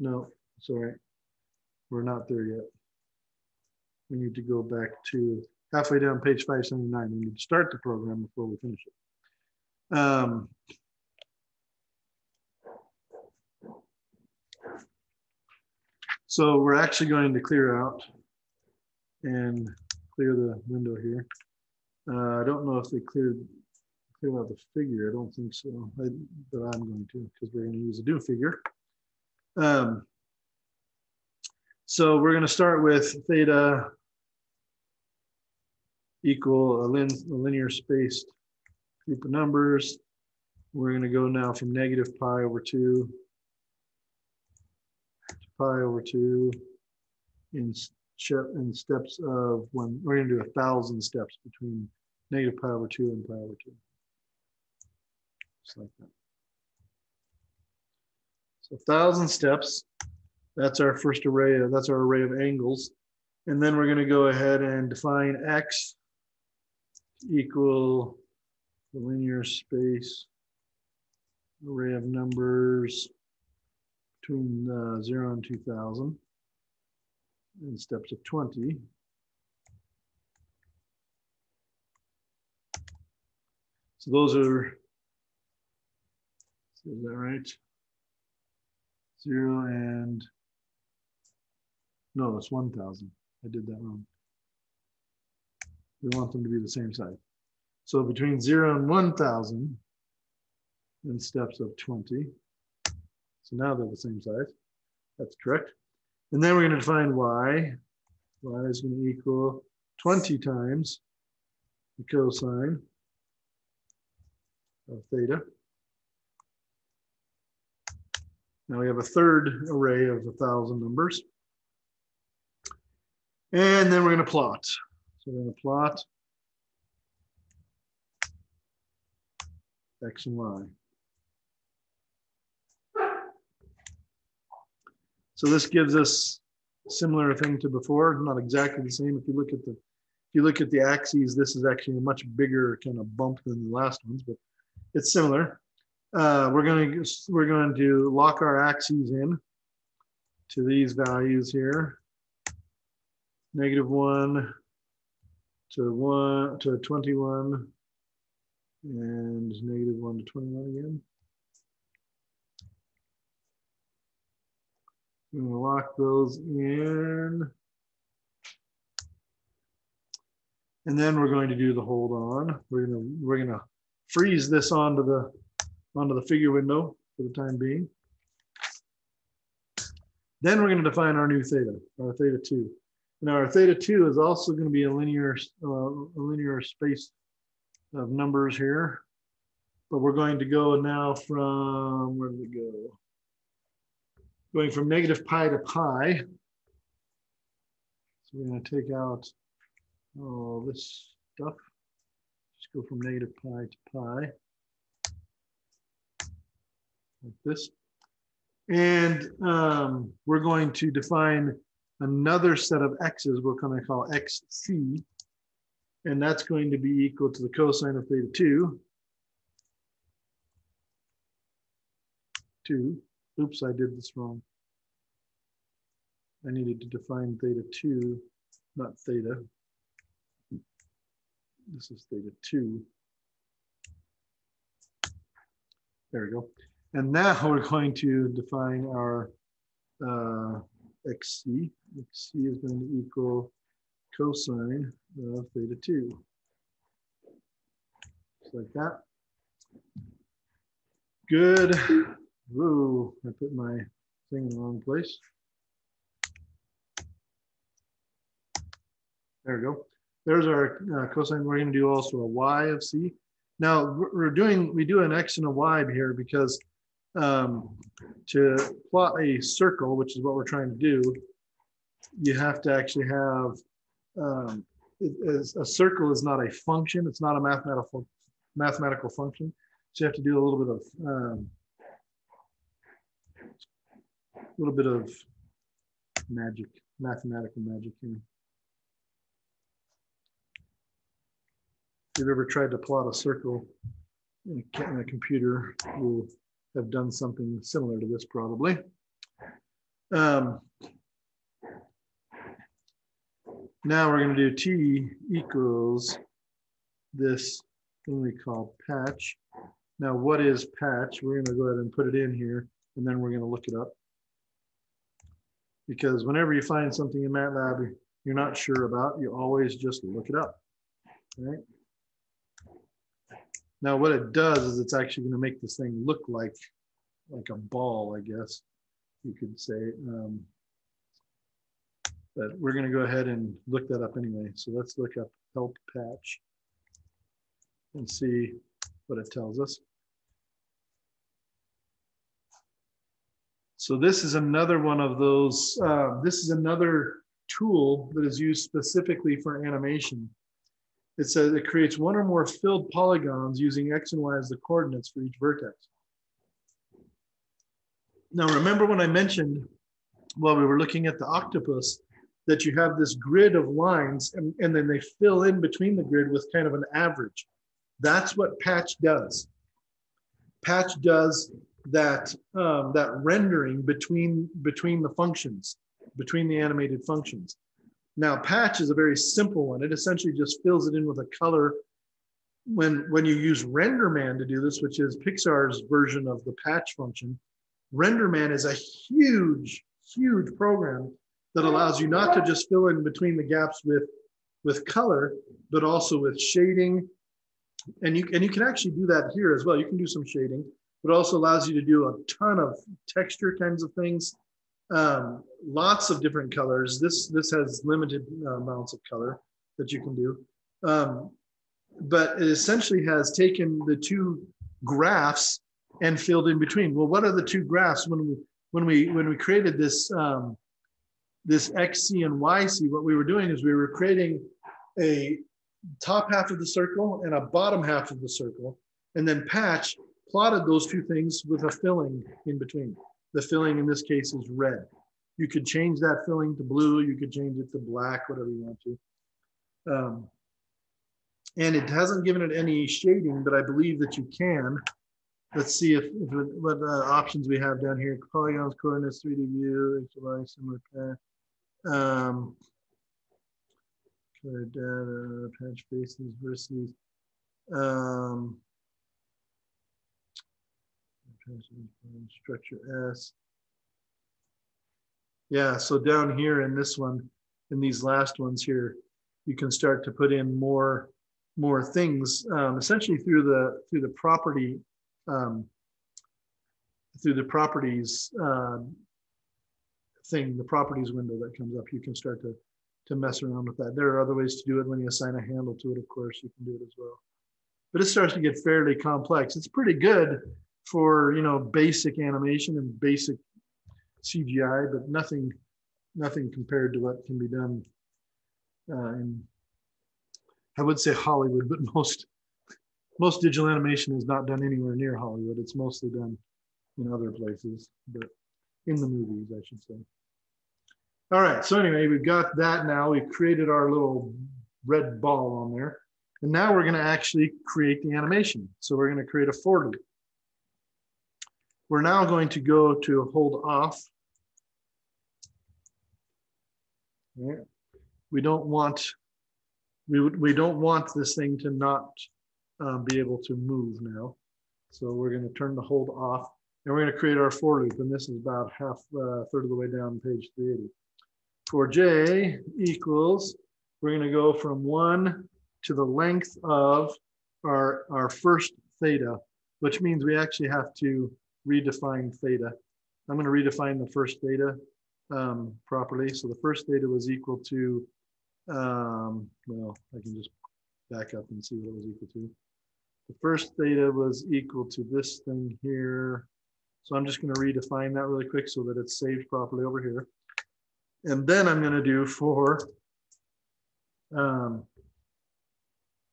No, sorry. We're not there yet. We need to go back to halfway down page 579. We need to start the program before we finish it. Um, so we're actually going to clear out and clear the window here. Uh, I don't know if they cleared cleared out the figure. I don't think so, I, but I'm going to because we're going to use a new figure. Um, so we're going to start with theta equal a, lin linear spaced group of numbers. We're going to go now from negative pi over 2 to pi over 2 in, in steps of one. We're going to do a thousand steps between negative pi over 2 and pi over 2. Just like that. So a thousand steps that's our first array, of, that's our array of angles. And then we're going to go ahead and define x equal the linear space array of numbers between uh, 0 and 2000 in steps of 20. So those are, is that right? Zero and, no, it's 1,000. I did that wrong. We want them to be the same size. So between zero and 1,000 in steps of 20. So now they're the same size. That's correct. And then we're going to define y. y is going to equal 20 times the cosine of theta. Now we have a third array of a thousand numbers. And then we're going to plot. So we're going to plot x and y. So this gives us similar thing to before, not exactly the same. If you look at the if you look at the axes, this is actually a much bigger kind of bump than the last ones, but it's similar. Uh, we're going to we're going to lock our axes in to these values here. Negative one to one to 21 and negative one to 21 again. Going to lock those in. And then we're going to do the hold on. We're going to we're to freeze this onto the onto the figure window for the time being. Then we're going to define our new theta, our theta 2. Now our theta 2 is also going to be a linear uh, a linear space of numbers here. But we're going to go now from, where did we go? going from negative pi to pi. So we're going to take out all this stuff. Just go from negative pi to pi. Like this. And um, we're going to define another set of x's we're going to call xc. And that's going to be equal to the cosine of theta 2. 2 oops, I did this wrong. I needed to define theta 2, not theta. This is theta 2. There we go. And now we're going to define our uh, xc. Xc is going to equal cosine of theta 2. Just like that. Good. Whoa, I put my thing in the wrong place. There we go. There's our uh, cosine. We're going to do also a y of c. Now we're doing, we do an x and a y here because um, to plot a circle, which is what we're trying to do, you have to actually have, um, it, a circle is not a function. It's not a mathematical mathematical function. So you have to do a little bit of um, a little bit of magic, mathematical magic here. If you've ever tried to plot a circle in a, in a computer, you'll have done something similar to this probably. Um, now we're going to do t equals this thing we call patch. Now, what is patch? We're going to go ahead and put it in here, and then we're going to look it up because whenever you find something in MATLAB you're not sure about, you always just look it up, right? Now what it does is it's actually gonna make this thing look like, like a ball, I guess you could say. Um, but we're gonna go ahead and look that up anyway. So let's look up help patch and see what it tells us. So this is another one of those, uh, this is another tool that is used specifically for animation. It says it creates one or more filled polygons using X and Y as the coordinates for each vertex. Now remember when I mentioned, while we were looking at the octopus, that you have this grid of lines and, and then they fill in between the grid with kind of an average. That's what patch does. Patch does that, um, that rendering between, between the functions, between the animated functions. Now patch is a very simple one. It essentially just fills it in with a color. When, when you use RenderMan to do this, which is Pixar's version of the patch function, RenderMan is a huge, huge program that allows you not to just fill in between the gaps with, with color, but also with shading. And you, and you can actually do that here as well. You can do some shading, but also allows you to do a ton of texture kinds of things. Um, lots of different colors. This, this has limited uh, amounts of color that you can do. Um, but it essentially has taken the two graphs and filled in between. Well, what are the two graphs when we when we when we created this um, this XC and YC, what we were doing is we were creating a top half of the circle and a bottom half of the circle, and then patch plotted those two things with a filling in between. The filling in this case is red. You could change that filling to blue, you could change it to black, whatever you want to. Um, and it hasn't given it any shading, but I believe that you can. Let's see if, if what uh, options we have down here. Polygons, coordinates, 3D view, HLI, similar path um, data, patch faces versus um, structure S. Yeah, so down here in this one, in these last ones here, you can start to put in more more things um, essentially through the through the property um, through the properties um, thing, the properties window that comes up, you can start to, to mess around with that. There are other ways to do it when you assign a handle to it, of course, you can do it as well. But it starts to get fairly complex. It's pretty good for, you know, basic animation and basic CGI, but nothing, nothing compared to what can be done uh, in, I would say Hollywood, but most, most digital animation is not done anywhere near Hollywood. It's mostly done in other places, but in the movies, I should say. All right, so anyway, we've got that now. We've created our little red ball on there. And now we're gonna actually create the animation. So we're gonna create a for loop. We're now going to go to hold off. We don't want, we, we don't want this thing to not uh, be able to move now. So we're gonna turn the hold off and we're going to create our for loop. And this is about half, uh, third of the way down page 380. For j equals, we're going to go from 1 to the length of our, our first theta, which means we actually have to redefine theta. I'm going to redefine the first theta um, properly. So the first theta was equal to, um, well, I can just back up and see what it was equal to. The first theta was equal to this thing here, so I'm just going to redefine that really quick so that it's saved properly over here. And then I'm going to do for um,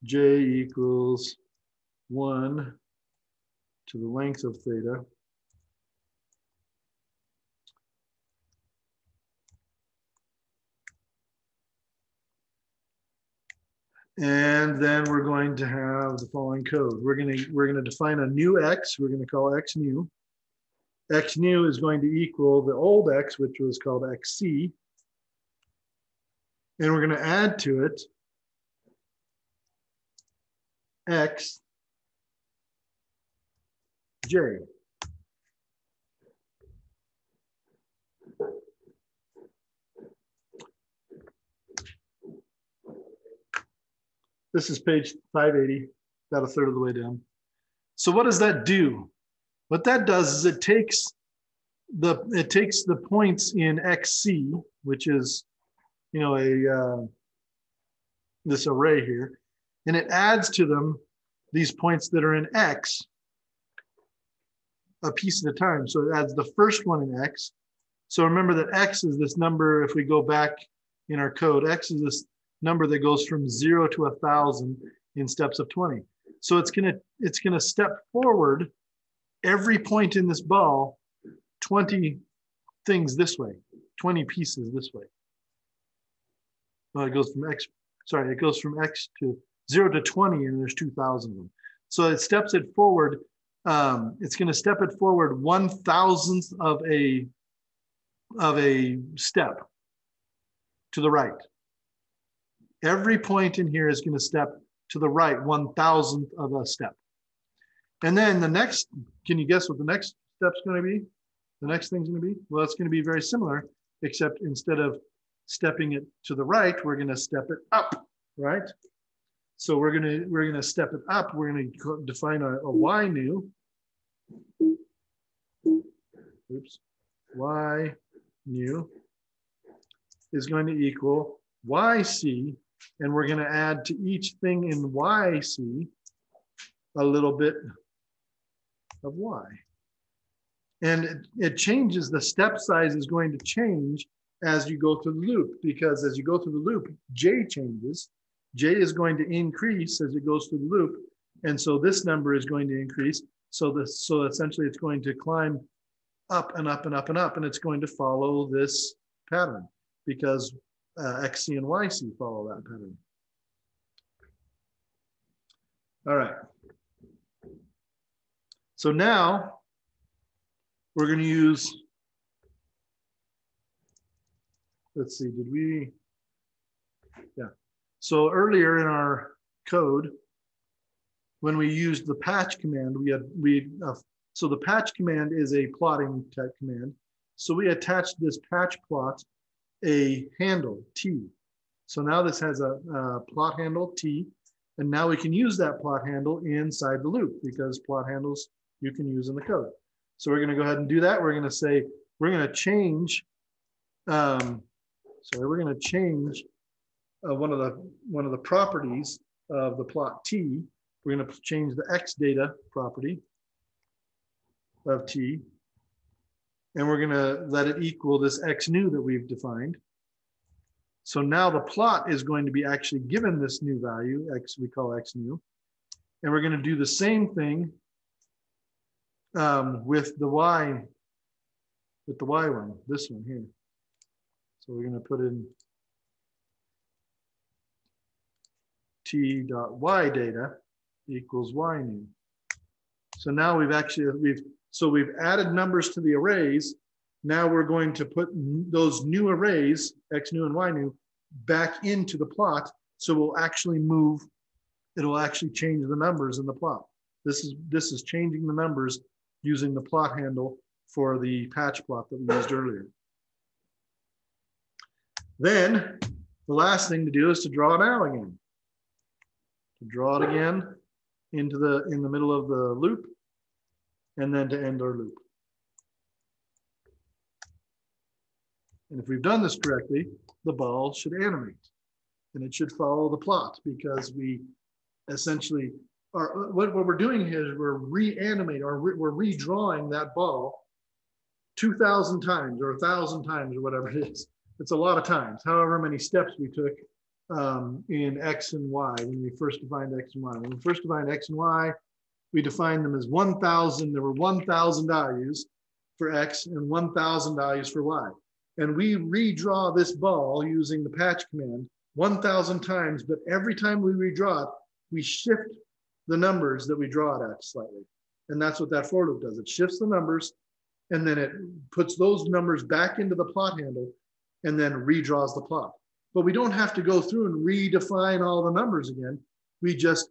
j equals 1 to the length of theta. And then we're going to have the following code. We're going to we're going to define a new x. We're going to call x new x new is going to equal the old x, which was called xc. And we're going to add to it x j. This is page 580, about a third of the way down. So what does that do? What that does is it takes the it takes the points in XC, which is you know a uh, this array here, and it adds to them these points that are in X a piece at a time. So it adds the first one in X. So remember that X is this number, if we go back in our code, X is this number that goes from zero to a thousand in steps of 20. So it's gonna, it's gonna step forward every point in this ball 20 things this way, 20 pieces this way. well, it goes from X, sorry, it goes from X to zero to 20 and there's 2000 of them. So it steps it forward. Um, it's going to step it forward one thousandth of a of a step to the right. Every point in here is going to step to the right one thousandth of a step. And then the next, can you guess what the next step's going to be? The next thing's going to be? Well, it's going to be very similar, except instead of stepping it to the right, we're going to step it up, right? So we're going to we're going to step it up. We're going to define a, a y new. Oops, y new is going to equal yc, and we're going to add to each thing in yc a little bit of y. And it, it changes, the step size is going to change as you go through the loop because as you go through the loop, j changes. j is going to increase as it goes through the loop. And so this number is going to increase. So this, so essentially it's going to climb up and up and up and up, and it's going to follow this pattern because uh, XC and YC follow that pattern. All right. So now we're going to use, let's see, did we, yeah. So earlier in our code, when we used the patch command, we had, we, uh, so the patch command is a plotting type command. So we attached this patch plot a handle T. So now this has a, a plot handle T, and now we can use that plot handle inside the loop because plot handles you can use in the code. So we're going to go ahead and do that. We're going to say, we're going to change, um, sorry, we're going to change uh, one of the one of the properties of the plot T. We're going to change the X data property of T. And we're going to let it equal this X new that we've defined. So now the plot is going to be actually given this new value, X we call X new. And we're going to do the same thing um, with the y, with the y one, this one here. So we're going to put in t dot y data equals y new. So now we've actually, we've, so we've added numbers to the arrays. Now we're going to put those new arrays, x new and y new, back into the plot. So we'll actually move, it'll actually change the numbers in the plot. This is, this is changing the numbers using the plot handle for the patch plot that we used earlier. Then the last thing to do is to draw it out again. To draw it again into the in the middle of the loop and then to end our loop. And if we've done this correctly, the ball should animate and it should follow the plot because we essentially or what, what we're doing here is we're reanimating or re, we're redrawing that ball 2,000 times or 1,000 times or whatever it is. It's a lot of times, however many steps we took um, in X and Y when we first defined X and Y. When we first defined X and Y, we defined them as 1,000. There were 1,000 values for X and 1,000 values for Y. And we redraw this ball using the patch command 1,000 times, but every time we redraw it, we shift the numbers that we draw it at slightly. And that's what that for loop does. It shifts the numbers and then it puts those numbers back into the plot handle and then redraws the plot. But we don't have to go through and redefine all the numbers again. We just,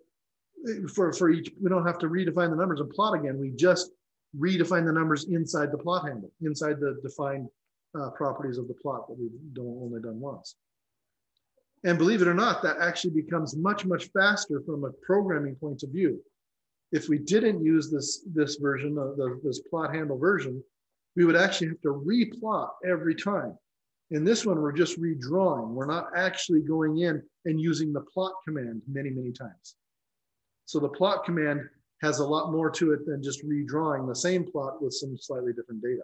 for, for each, we don't have to redefine the numbers and plot again. We just redefine the numbers inside the plot handle, inside the defined uh, properties of the plot that we've only done once. And believe it or not, that actually becomes much, much faster from a programming point of view. If we didn't use this, this version, of the, this plot handle version, we would actually have to replot every time. In this one, we're just redrawing. We're not actually going in and using the plot command many, many times. So the plot command has a lot more to it than just redrawing the same plot with some slightly different data.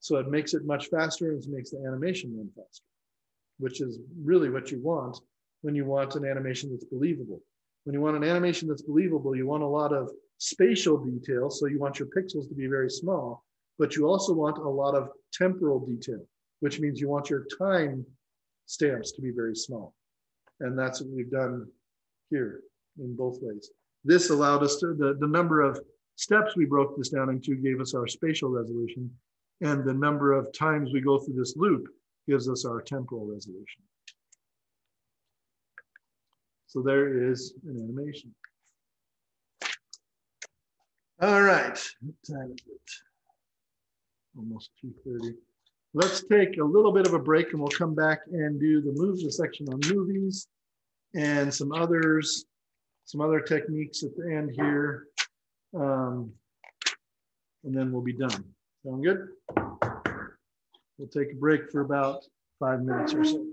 So it makes it much faster and it makes the animation run faster which is really what you want when you want an animation that's believable. When you want an animation that's believable, you want a lot of spatial detail. So you want your pixels to be very small, but you also want a lot of temporal detail, which means you want your time stamps to be very small. And that's what we've done here in both ways. This allowed us to, the, the number of steps we broke this down into gave us our spatial resolution. And the number of times we go through this loop gives us our temporal resolution. So there is an animation. All right, what time is it? Almost 2.30. Let's take a little bit of a break and we'll come back and do the moves section on movies and some others, some other techniques at the end here. Um, and then we'll be done. Sound good? We'll take a break for about five minutes or so.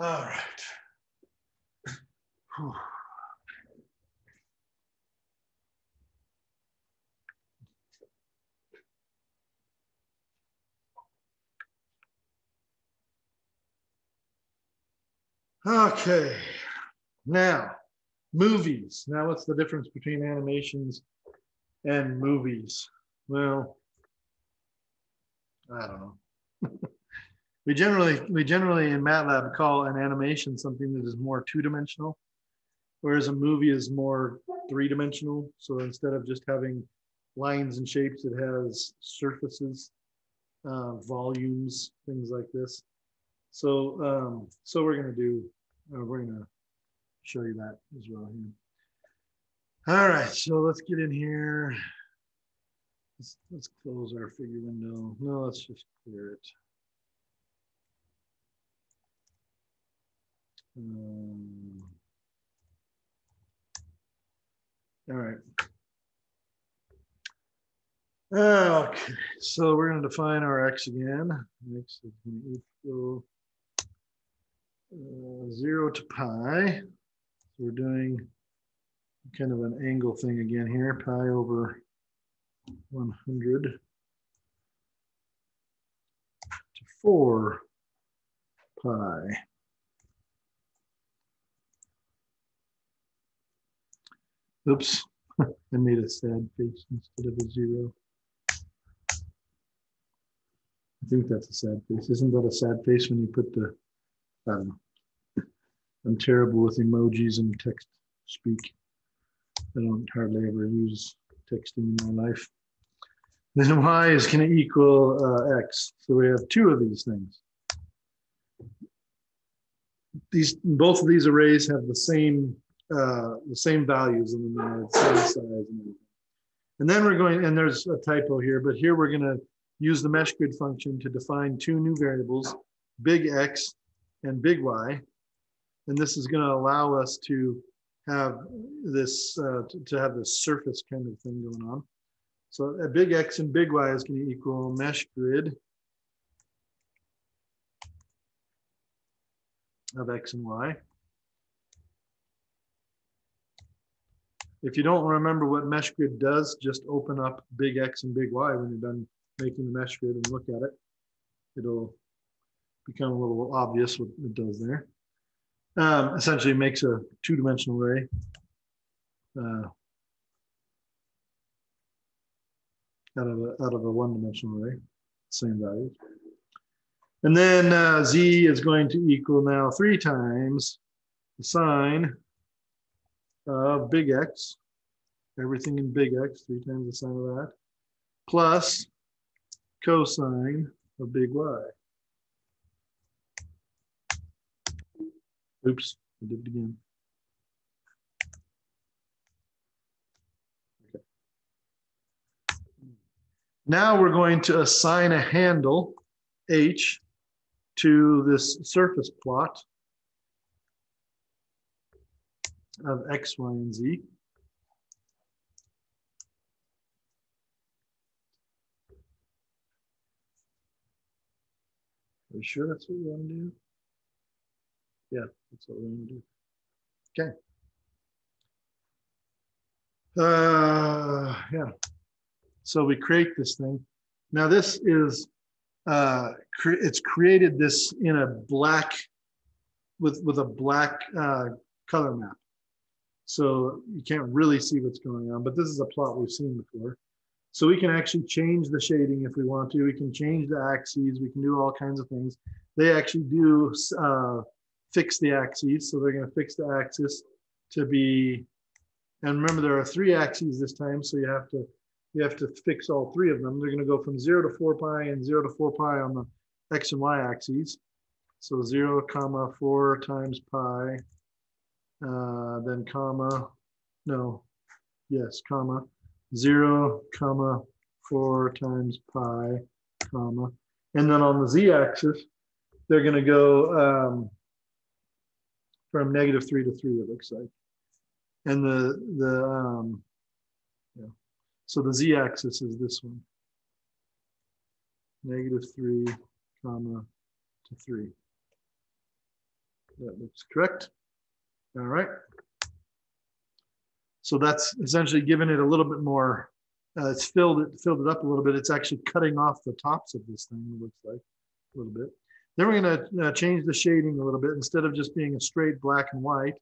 All right. Whew. Okay, now movies. Now, what's the difference between animations and movies? Well, I don't know. (laughs) we generally we generally in MATLAB call an animation something that is more two-dimensional, whereas a movie is more three-dimensional. So instead of just having lines and shapes, it has surfaces, uh, volumes, things like this. So um, so we're gonna do uh, we're gonna show you that as well here. All right, so let's get in here. Let's, let's close our figure window. No, let's just clear it. Um, all right. Okay, so we're going to define our x again. X is going to equal uh, 0 to pi. So we're doing kind of an angle thing again here, pi over 100 to 4 pi. Oops, (laughs) I made a sad face instead of a zero. I think that's a sad face. Isn't that a sad face when you put the, I don't know. I'm terrible with emojis and text speak. I don't hardly ever use texting in my life. Then y is going to equal uh, x. So we have two of these things. These both of these arrays have the same uh, the same values in the same size and everything. And then we're going, and there's a typo here, but here we're going to use the mesh grid function to define two new variables, big X and big Y. And this is going to allow us to have this, uh, to, to have this surface kind of thing going on. So a big X and big Y is going to equal mesh grid of X and Y. If you don't remember what mesh grid does, just open up big X and big Y when you're done making the mesh grid and look at it. It'll become a little obvious what it does there. Um, essentially makes a two-dimensional array. Uh, out of a, out of a one-dimensional array, same values. And then uh, z is going to equal now three times the sine of big X, everything in big X, three times the sine of that, plus cosine of big Y. Oops, I did it again. Okay. Now we're going to assign a handle, H, to this surface plot of X, Y, and Z. Are you sure that's what we want to do? Yeah, that's what we want to do. Okay. Uh, yeah. So we create this thing. Now this is, uh, cre it's created this in a black, with, with a black uh, color map. So you can't really see what's going on, but this is a plot we've seen before. So we can actually change the shading if we want to. We can change the axes. We can do all kinds of things. They actually do uh, fix the axes. So they're going to fix the axis to be, and remember there are three axes this time. So you have to, you have to fix all three of them. They're going to go from zero to four pi and zero to four pi on the X and Y axes. So zero comma four times pi, uh, then comma, no, yes, comma, 0, comma, 4 times pi, comma. And then on the z-axis, they're going to go um, from negative 3 to 3, it looks like. And the, the um, yeah. so the z-axis is this one. Negative 3, comma, to 3. That looks correct. All right. So that's essentially giving it a little bit more, uh, it's filled it, filled it up a little bit. It's actually cutting off the tops of this thing, it looks like a little bit. Then we're gonna uh, change the shading a little bit. Instead of just being a straight black and white,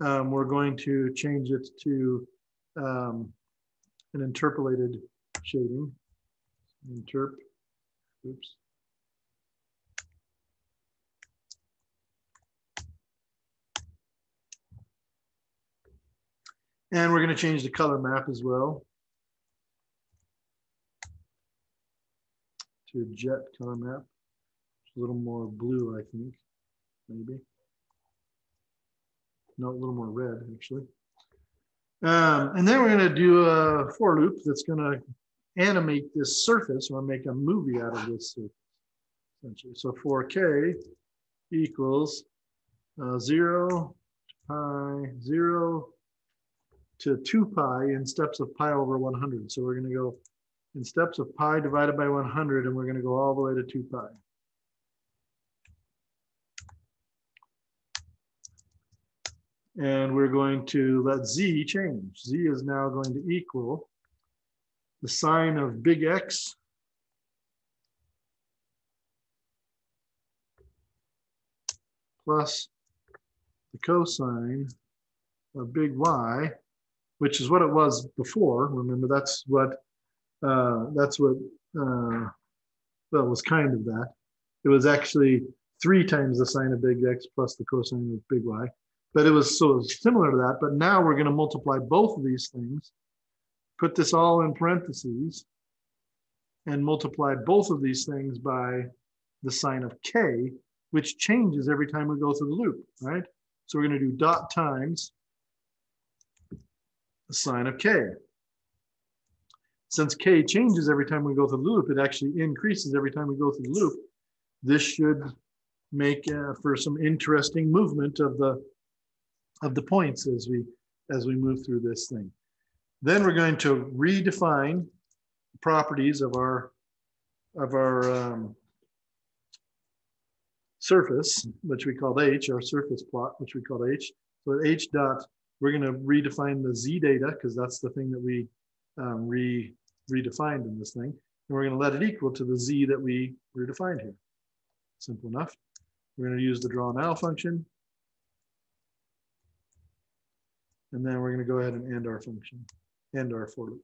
um, we're going to change it to um, an interpolated shading. Interp, oops. And we're going to change the color map as well to a jet color map. a little more blue, I think, maybe. No, a little more red, actually. Um, and then we're going to do a for loop that's going to animate this surface or make a movie out of this surface, essentially. So 4k equals uh, 0 pi 0 to 2 pi in steps of pi over 100. So we're going to go in steps of pi divided by 100, and we're going to go all the way to 2 pi. And we're going to let z change. z is now going to equal the sine of big X plus the cosine of big Y which is what it was before. Remember, that's what uh, that's what uh, well was kind of that. It was actually three times the sine of big X plus the cosine of big Y, but it was so similar to that. But now we're going to multiply both of these things, put this all in parentheses, and multiply both of these things by the sine of k, which changes every time we go through the loop, right? So we're going to do dot times the sine of k. Since k changes every time we go through the loop, it actually increases every time we go through the loop. This should make uh, for some interesting movement of the of the points as we as we move through this thing. Then we're going to redefine properties of our of our um, surface, which we called H, our surface plot, which we called H. So H dot we're going to redefine the z data because that's the thing that we um, re redefined in this thing. And we're going to let it equal to the z that we redefined here. Simple enough. We're going to use the draw now function. And then we're going to go ahead and end our function, end our for loop.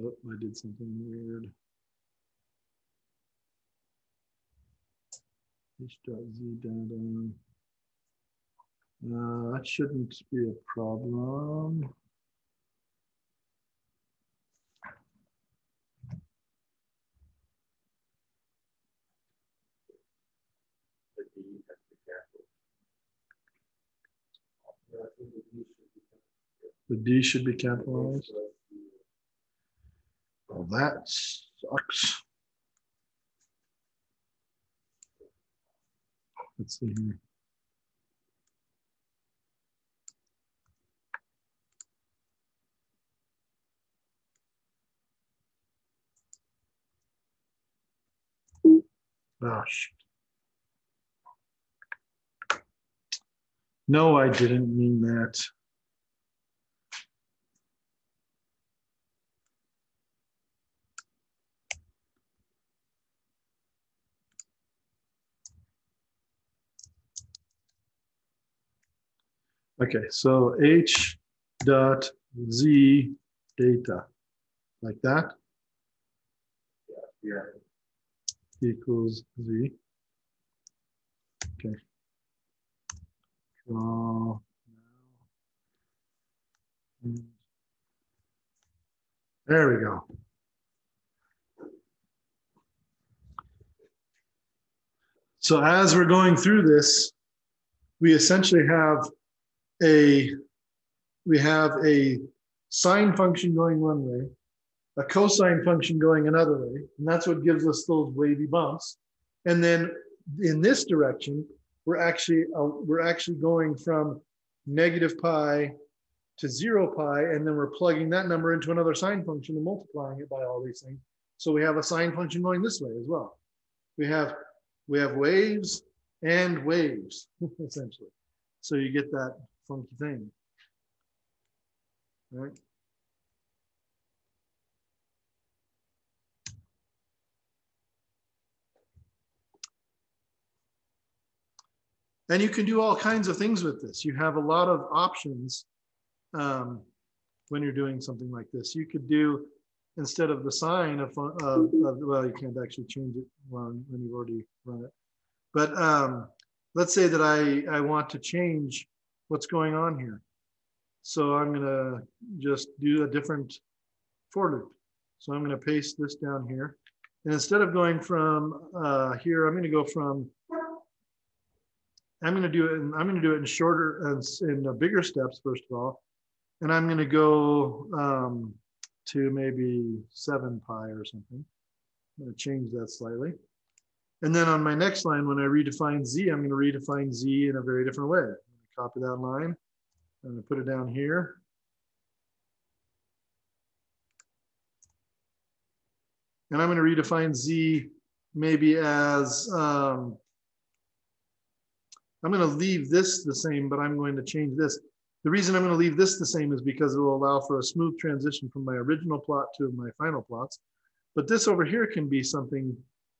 Oh, I did something weird. h.z data. Uh, that shouldn't be a problem. The D should be capitalized. Well, that sucks. Let's see here. Gosh. No, I didn't mean that. Okay, so H dot Z data, like that? Yeah equals z. Okay. Draw now. There we go. So as we're going through this, we essentially have a we have a sine function going one way, a cosine function going another way. And that's what gives us those wavy bumps. And then in this direction, we're actually, uh, we're actually going from negative pi to zero pi, and then we're plugging that number into another sine function and multiplying it by all these things. So we have a sine function going this way as well. We have we have waves and waves, (laughs) essentially. So you get that funky thing. Right? And you can do all kinds of things with this. You have a lot of options um, when you're doing something like this. You could do, instead of the sine of, uh, of well, you can't actually change it when, when you've already run it. But um, let's say that I, I want to change what's going on here. So I'm gonna just do a different for loop. So I'm gonna paste this down here. And instead of going from uh, here, I'm gonna go from I'm going to do it. In, I'm going to do it in shorter and in bigger steps first of all, and I'm going to go um, to maybe seven pi or something. I'm going to change that slightly. And then on my next line, when I redefine z, I'm going to redefine z in a very different way. copy that line. I'm going to put it down here. And I'm going to redefine z maybe as um, I'm going to leave this the same, but I'm going to change this. The reason I'm going to leave this the same is because it will allow for a smooth transition from my original plot to my final plots. But this over here can be something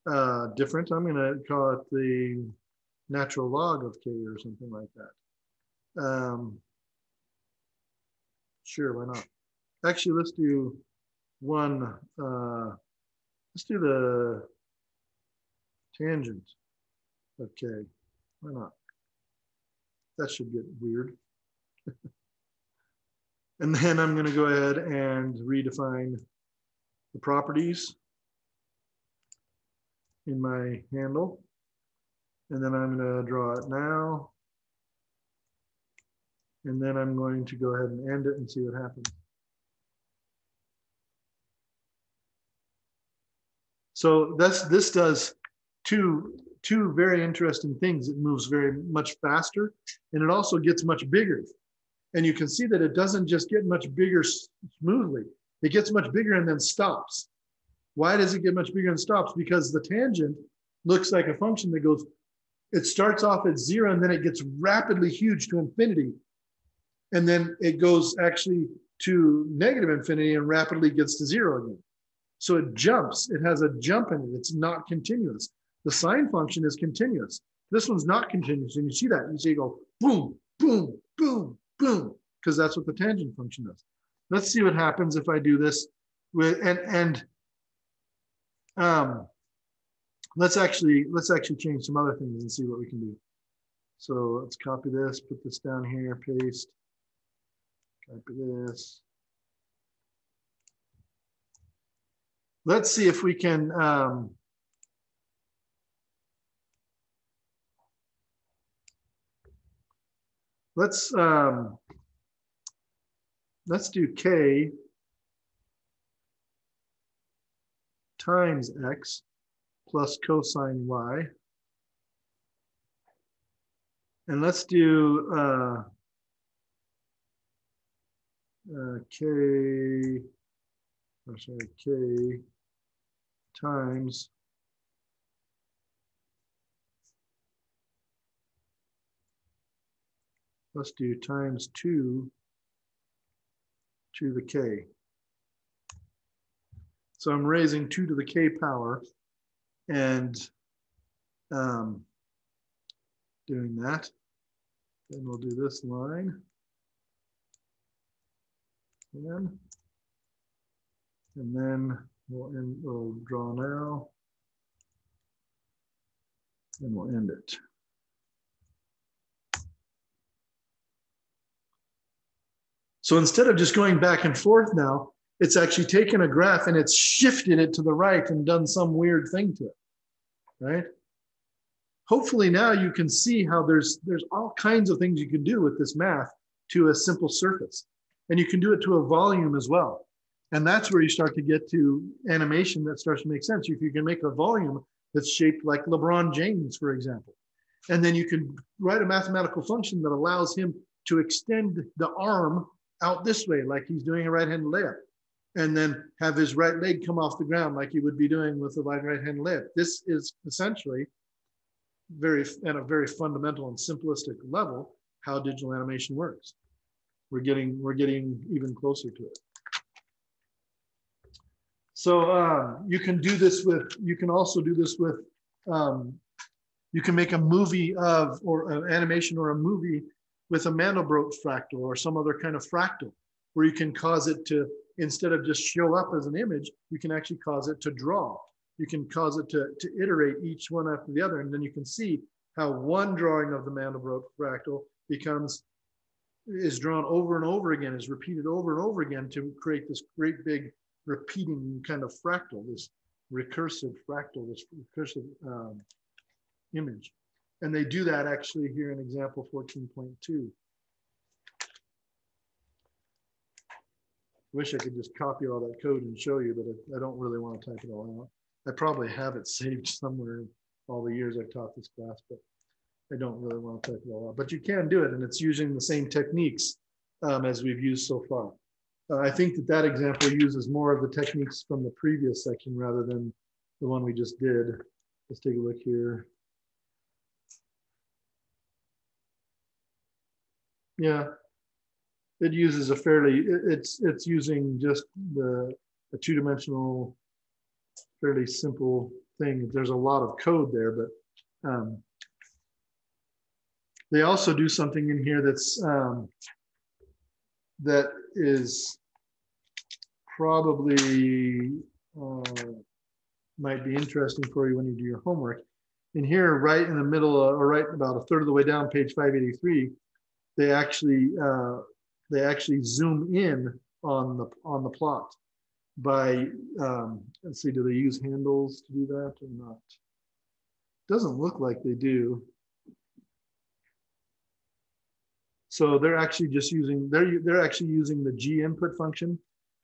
uh, different. I'm going to call it the natural log of k or something like that. Um, sure, why not? Actually, let's do one. Uh, let's do the tangent. Okay, why not? That should get weird. (laughs) and then I'm going to go ahead and redefine the properties in my handle. And then I'm going to draw it now. And then I'm going to go ahead and end it and see what happens. So this, this does two two very interesting things. It moves very much faster and it also gets much bigger. And you can see that it doesn't just get much bigger smoothly, it gets much bigger and then stops. Why does it get much bigger and stops? Because the tangent looks like a function that goes, it starts off at zero and then it gets rapidly huge to infinity. And then it goes actually to negative infinity and rapidly gets to zero again. So it jumps, it has a jump in it, it's not continuous. The sine function is continuous. This one's not continuous. And you see that. You see, go boom, boom, boom, boom, because that's what the tangent function does. Let's see what happens if I do this with and and um let's actually let's actually change some other things and see what we can do. So let's copy this, put this down here, paste, copy this. Let's see if we can um, let's um, let's do k times x plus cosine y. And let's do uh, uh, k, sorry, k times let's do times 2 to the k. So I'm raising 2 to the k power and um, doing that. Then we'll do this line. Again. And then we'll, end, we'll draw now. And we'll end it. So instead of just going back and forth now, it's actually taken a graph and it's shifted it to the right and done some weird thing to it, right? Hopefully now you can see how there's, there's all kinds of things you can do with this math to a simple surface. And you can do it to a volume as well. And that's where you start to get to animation that starts to make sense. If you can make a volume that's shaped like LeBron James, for example, and then you can write a mathematical function that allows him to extend the arm out this way, like he's doing a right-handed layup, and then have his right leg come off the ground like he would be doing with a right right-hand layup. This is essentially very at a very fundamental and simplistic level how digital animation works. We're getting we're getting even closer to it. So um, you can do this with you can also do this with um, you can make a movie of or an animation or a movie with a Mandelbrot fractal or some other kind of fractal where you can cause it to instead of just show up as an image, you can actually cause it to draw you can cause it to, to iterate each one after the other. And then you can see how one drawing of the Mandelbrot fractal becomes, is drawn over and over again, is repeated over and over again to create this great big repeating kind of fractal, this recursive fractal, this recursive um, image. And they do that actually here in example 14.2. Wish I could just copy all that code and show you, but I don't really want to type it all out. I probably have it (laughs) saved somewhere all the years I've taught this class, but I don't really want to type it all out. But you can do it, and it's using the same techniques um, as we've used so far. Uh, I think that that example uses more of the techniques from the previous section rather than the one we just did. Let's take a look here. Yeah, it uses a fairly, it's it's using just the, the two-dimensional fairly simple thing. There's a lot of code there, but um, they also do something in here that's um, that is probably uh, might be interesting for you when you do your homework. In here, right in the middle, or right about a third of the way down, page 583, they actually uh, they actually zoom in on the on the plot by, um, let's see, do they use handles to do that or not? Doesn't look like they do. So they're actually just using, they're, they're actually using the G input function.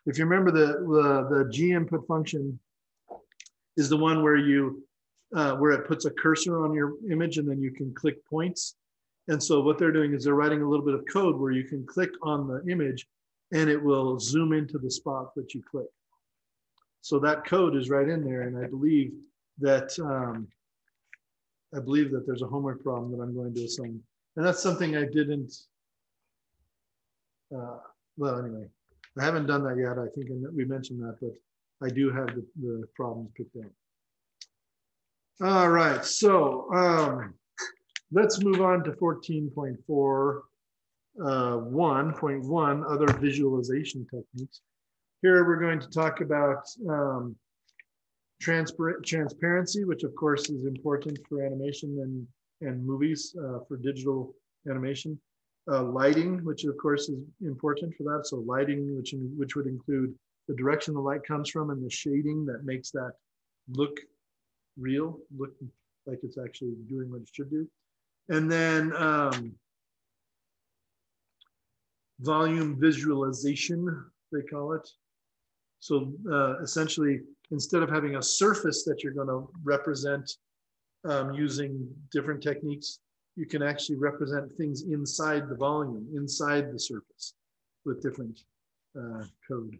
If you remember the, the, the G input function is the one where you, uh, where it puts a cursor on your image and then you can click points. And so what they're doing is they're writing a little bit of code where you can click on the image and it will zoom into the spot that you click. So that code is right in there. And I believe that, um, I believe that there's a homework problem that I'm going to assign. And that's something I didn't, uh, well, anyway, I haven't done that yet. I think we mentioned that, but I do have the, the problems picked out. All right, so um, let's move on to 14.4, uh, 1.1, other visualization techniques. Here we're going to talk about um, transparency, which of course is important for animation and, and movies uh, for digital animation. Uh, lighting, which of course is important for that. So lighting, which, in, which would include the direction the light comes from and the shading that makes that look real, look like it's actually doing what it should do. And then um, volume visualization, they call it. So uh, essentially, instead of having a surface that you're going to represent um, using different techniques, you can actually represent things inside the volume, inside the surface with different uh, code,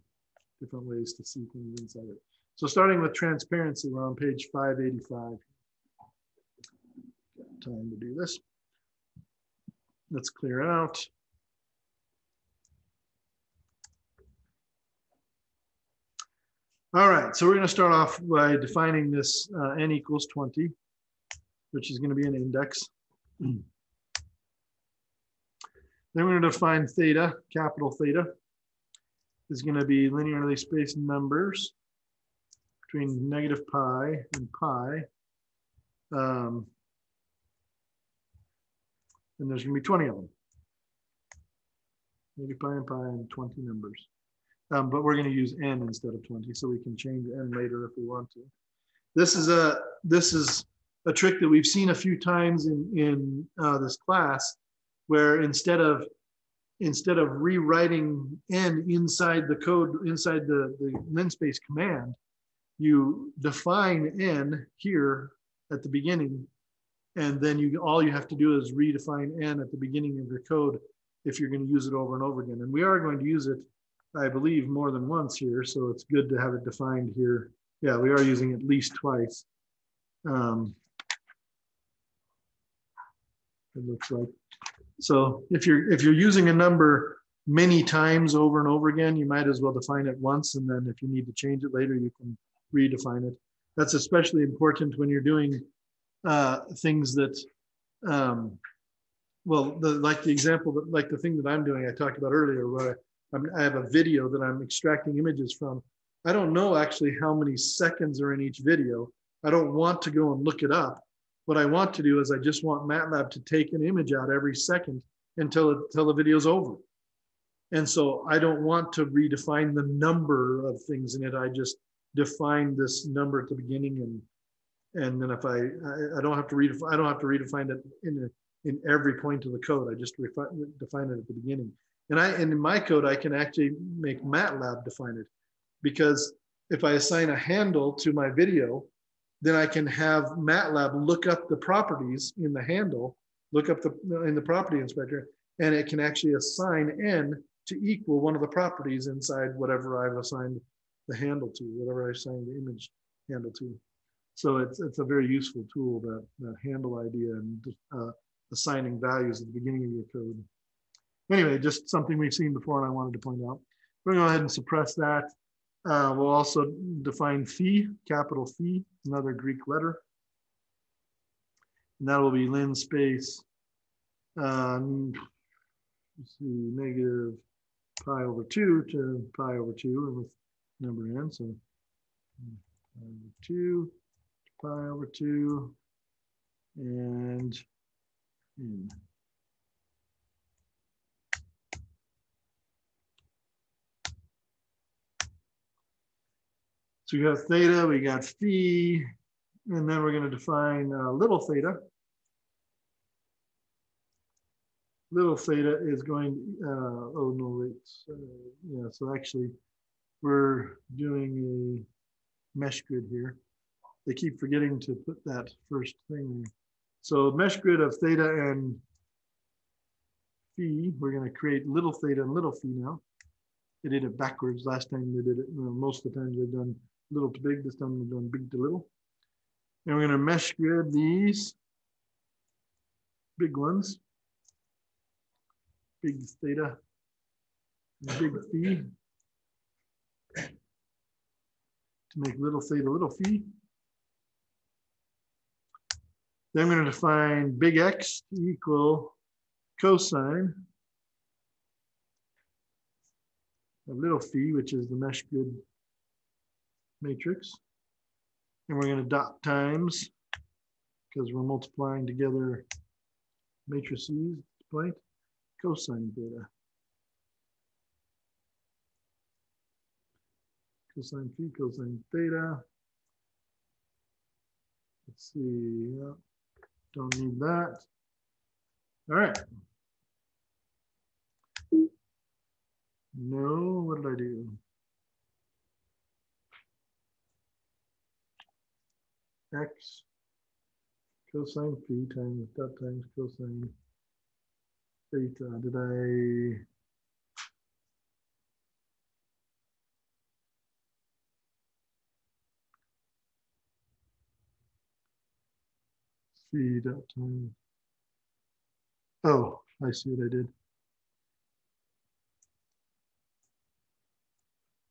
different ways to see things inside it. So starting with transparency, we're on page 585. Time to do this. Let's clear out. All right, so we're going to start off by defining this uh, n equals 20, which is going to be an index. then we're going to define theta, capital theta, is going to be linearly spaced numbers between negative pi and pi. Um, and there's going to be 20 of them. Negative pi and pi and 20 numbers. Um, but we're going to use n instead of 20, so we can change n later if we want to. This is a this is a trick that we've seen a few times in in uh, this class, where instead of instead of rewriting n inside the code inside the the linspace command, you define n here at the beginning, and then you all you have to do is redefine n at the beginning of your code if you're going to use it over and over again. And we are going to use it I believe, more than once here, so it's good to have it defined here. Yeah, we are using at least twice. Um, it looks like. So if you're, if you're using a number many times over and over again, you might as well define it once. And then if you need to change it later, you can redefine it. That's especially important when you're doing uh, things that, um, well, the, like the example, that, like the thing that I'm doing, I talked about earlier, where I'm, I have a video that I'm extracting images from. I don't know actually how many seconds are in each video. I don't want to go and look it up. What I want to do is I just want MATLAB to take an image out every second until, until the video's over. And so I don't want to redefine the number of things in it. I just define this number at the beginning and and then if I, I, I don't have to read, I don't have to redefine it in a, in every point of the code. I just refine, define it at the beginning. And I, and in my code, I can actually make MATLAB define it because if I assign a handle to my video, then I can have MATLAB look up the properties in the handle, look up the in the property inspector, and it can actually assign n to equal one of the properties inside whatever I've assigned the handle to, whatever I assigned the image handle to. So it's, it's a very useful tool, that, that handle idea and uh, assigning values at the beginning of your code. Anyway, just something we've seen before and I wanted to point out. We're gonna go ahead and suppress that. Uh, we'll also define phi, capital phi, another Greek letter. And that will be linspace, um, let's see, negative pi over 2 to pi over 2 with number n. So pi over 2 pi over 2 and. So we got theta, we got phi, and then we're going to define uh, little theta. Little theta is going, uh, oh no, wait, uh, yeah, so actually we're doing a mesh grid here. They keep forgetting to put that first thing. So mesh grid of theta and phi, we're going to create little theta and little phi now. They did it backwards last time they did it. You know, most of the times they've done little to big. This time we're doing big to little. And we're going to mesh grid these big ones. Big theta, big phi. To make little theta, little phi. Then I'm going to define big X equal cosine of little phi, which is the mesh grid matrix. And we're going to dot times, because we're multiplying together matrices, point, cosine theta. Cosine phi, cosine theta. Let's see. Don't need that. All right. No, what did I do? X cosine phi times dot times cosine theta. Did I? Times. Oh, I see what I did.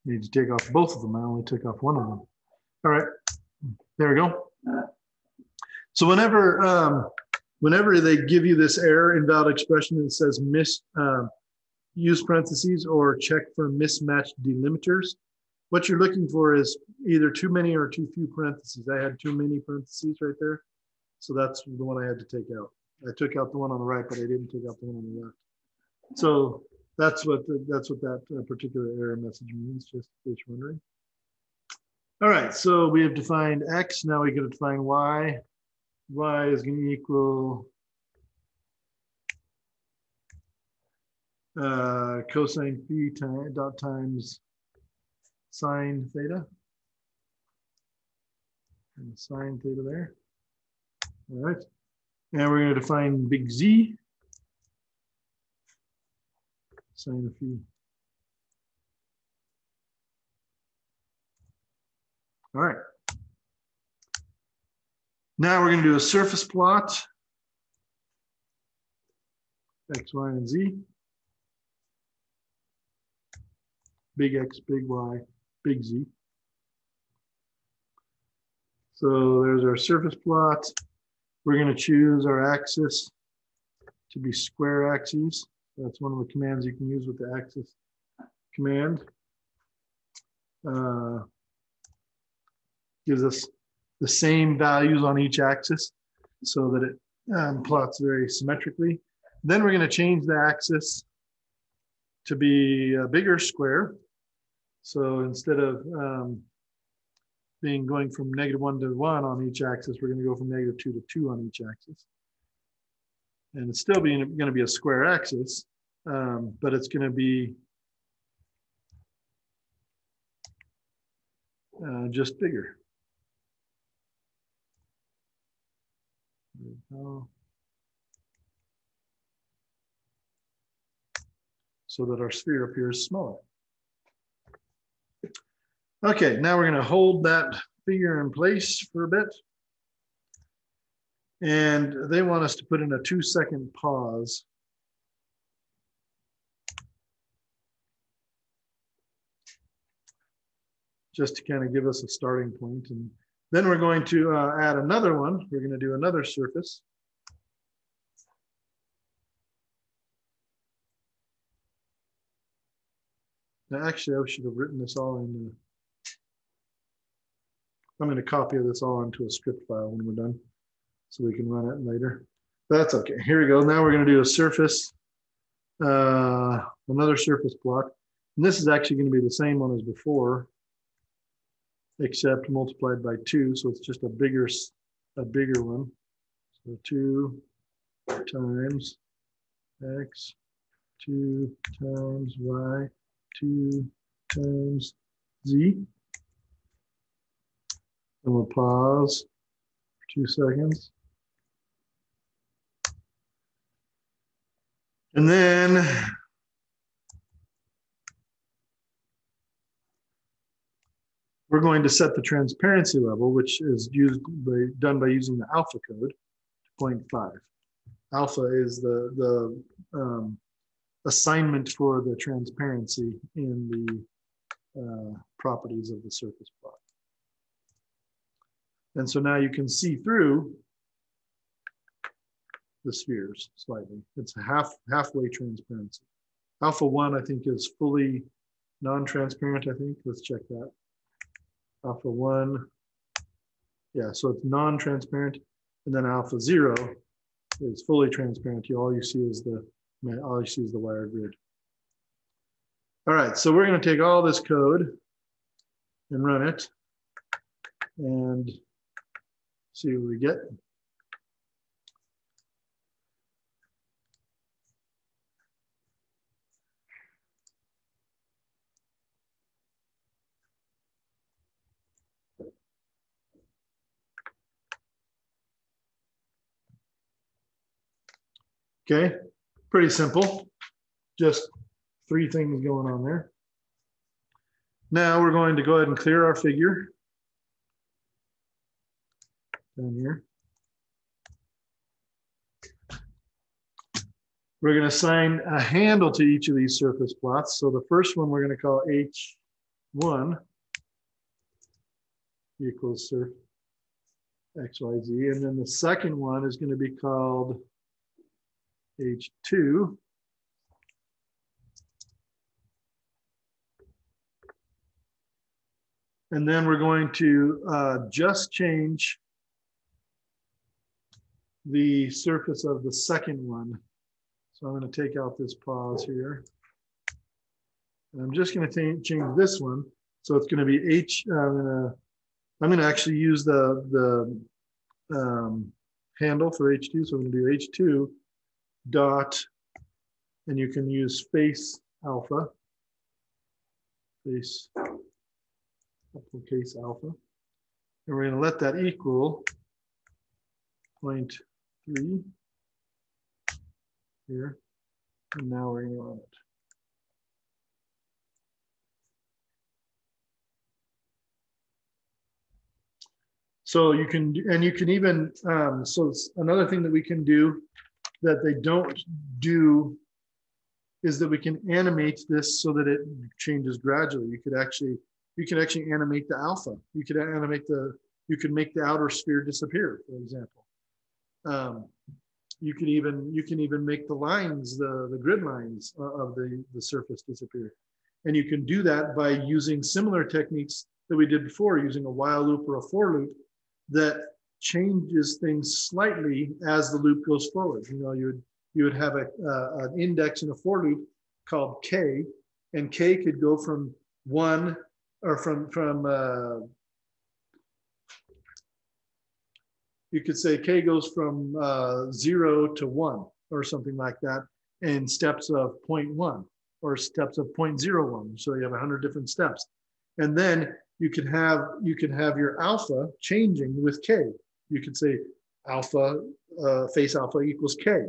Need to take off both of them. I only took off one of them. All right, there we go. So whenever um, whenever they give you this error invalid expression that says miss uh, use parentheses or check for mismatched delimiters, what you're looking for is either too many or too few parentheses. I had too many parentheses right there. So that's the one I had to take out. I took out the one on the right, but I didn't take out the one on the left. So that's what that's what that uh, particular error message means, just in case you're wondering. All right, so we have defined x. Now we can define y. y is going to equal uh, cosine phi time, dot times sine theta. And sine theta there. All right. And we're going to define big Z. Sine of phi. All right. Now we're going to do a surface plot. X, Y, and Z. Big X, big Y, big Z. So there's our surface plot. We're going to choose our axis to be square axes. That's one of the commands you can use with the axis command. Uh, gives us the same values on each axis so that it um, plots very symmetrically. Then we're going to change the axis to be a bigger square. So instead of um, being going from negative one to one on each axis, we're going to go from negative two to two on each axis. And it's still being going to be a square axis, um, but it's going to be uh, just bigger. So that our sphere appears smaller. Okay, now we're going to hold that figure in place for a bit. And they want us to put in a two second pause. Just to kind of give us a starting point. And then we're going to uh, add another one. We're going to do another surface. Now, actually, I should have written this all in I'm going to copy this all into a script file when we're done so we can run it later. That's okay. Here we go. Now we're going to do a surface, uh, another surface block. And this is actually going to be the same one as before, except multiplied by two. So it's just a bigger, a bigger one. So two times x, two times y, two times z. And we'll pause for two seconds. And then we're going to set the transparency level, which is used by, done by using the alpha code, to 0.5. Alpha is the, the um, assignment for the transparency in the uh, properties of the surface plot. And so now you can see through the spheres slightly. It's half halfway transparency. Alpha one, I think, is fully non-transparent, I think. Let's check that. Alpha one, yeah, so it's non-transparent. And then alpha zero is fully transparent. All you see is the all you see is the wire grid. All right, so we're going to take all this code and run it. And see what we get. Okay, pretty simple. Just three things going on there. Now we're going to go ahead and clear our figure down here. We're going to assign a handle to each of these surface plots. So the first one we're going to call H1 equals surf XYZ. And then the second one is going to be called H2. And then we're going to uh, just change the surface of the second one. So I'm going to take out this pause here. And I'm just going to change this one. So it's going to be H. Uh, I'm going to I'm going to actually use the the um, handle for H2. So I'm going to do H2 dot, and you can use face alpha, face uppercase alpha. And we're going to let that equal point three here. And now we're going to run it. So you can, and you can even, um, so another thing that we can do that they don't do is that we can animate this so that it changes gradually. You could actually you can actually animate the alpha. You could animate the you could make the outer sphere disappear, for example. Um, you can even you can even make the lines, the, the grid lines of the, the surface disappear. And you can do that by using similar techniques that we did before, using a while loop or a for loop that changes things slightly as the loop goes forward. You know, you would you would have a, uh, an index in a for loop called k, and k could go from one or from from uh, you could say k goes from uh, zero to one or something like that in steps of 0.1 or steps of 0.01. So you have 100 different steps, and then you can have you can have your alpha changing with k. You could say alpha uh, face alpha equals k,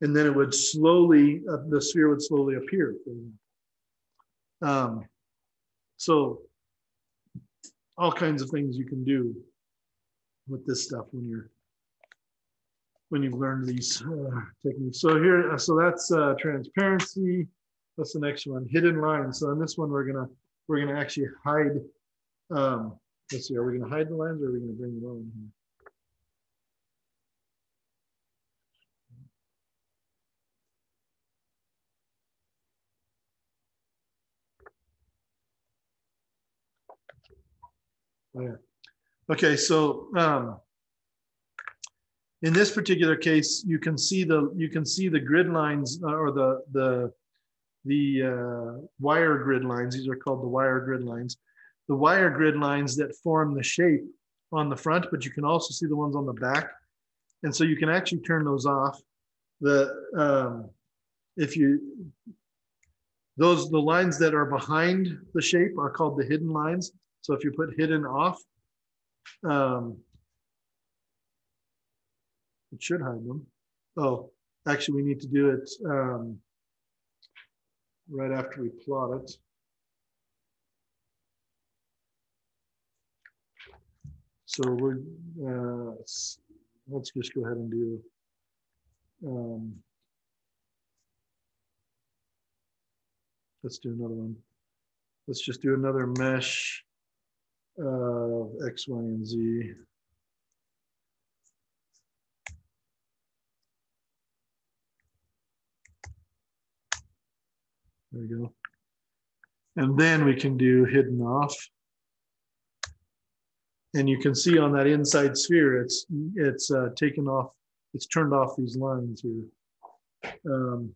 and then it would slowly uh, the sphere would slowly appear. Um, so all kinds of things you can do with this stuff when you're when you've learned these uh, techniques. So here, uh, so that's uh, transparency. That's the next one, hidden lines. So in this one, we're gonna we're gonna actually hide. Um, let's see, are we gonna hide the lines or are we gonna bring them on here? Oh, yeah. Okay, so um, in this particular case, you can see the you can see the grid lines uh, or the the the uh, wire grid lines. These are called the wire grid lines. The wire grid lines that form the shape on the front, but you can also see the ones on the back, and so you can actually turn those off. The um, if you those the lines that are behind the shape are called the hidden lines. So if you put hidden off, um, it should hide them. Oh, actually, we need to do it um, right after we plot it. So we're, uh, let's just go ahead and do, um, let's do another one. Let's just do another mesh of X, Y, and Z. There we go. And then we can do hidden off. And you can see on that inside sphere, it's it's uh, taken off, it's turned off these lines here. Um,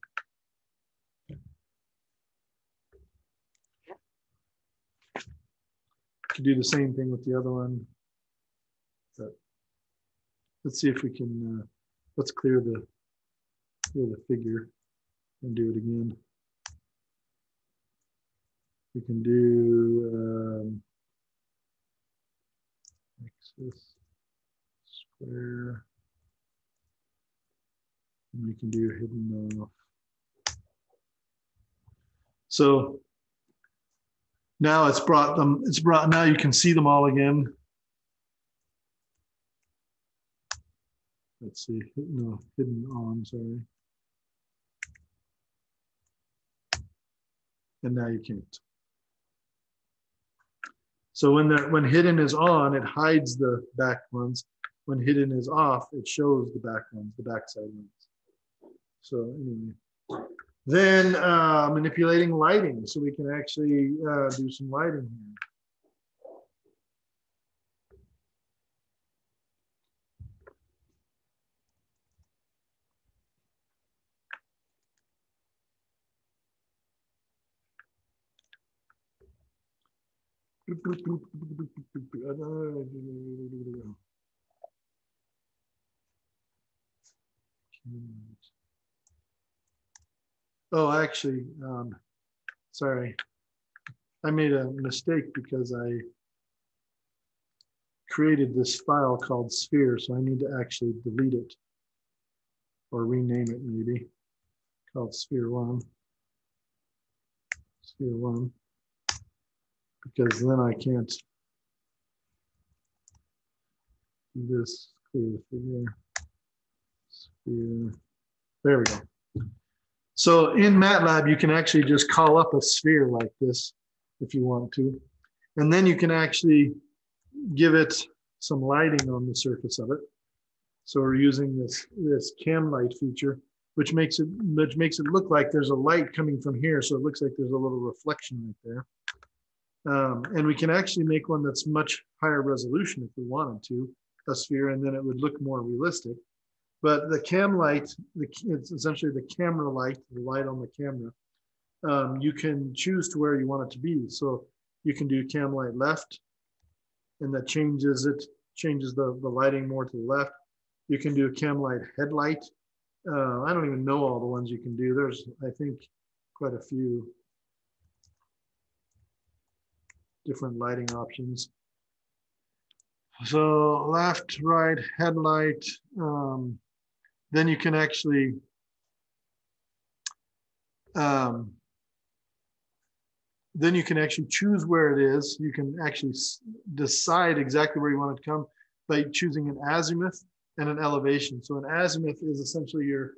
Could do the same thing with the other one. But let's see if we can, uh, let's clear the, clear the figure and do it again. We can do um, axis square. And we can do hidden off. So now it's brought them, it's brought, now you can see them all again. Let's see, no, hidden on, sorry. And now you can't. So when the when hidden is on, it hides the back ones. When hidden is off, it shows the back ones, the backside ones. So anyway. Then uh, manipulating lighting, so we can actually uh, do some lighting here. Oh, actually, um, sorry. I made a mistake because I created this file called sphere, so I need to actually delete it or rename it maybe called sphere one. Sphere one. Because then I can't do this clear. Sphere There we go. So in MATLAB, you can actually just call up a sphere like this if you want to. And then you can actually give it some lighting on the surface of it. So we're using this, this cam light feature, which makes it which makes it look like there's a light coming from here. So it looks like there's a little reflection right there. Um, and we can actually make one that's much higher resolution if we wanted to, a sphere, and then it would look more realistic. But the cam light, the, it's essentially the camera light, the light on the camera. Um, you can choose to where you want it to be. So you can do cam light left, and that changes it, changes the, the lighting more to the left. You can do cam light headlight. Uh, I don't even know all the ones you can do. There's, I think, quite a few different lighting options. So left, right, headlight. Um, then you can actually um, then you can actually choose where it is. You can actually decide exactly where you want it to come by choosing an azimuth and an elevation. So an azimuth is essentially your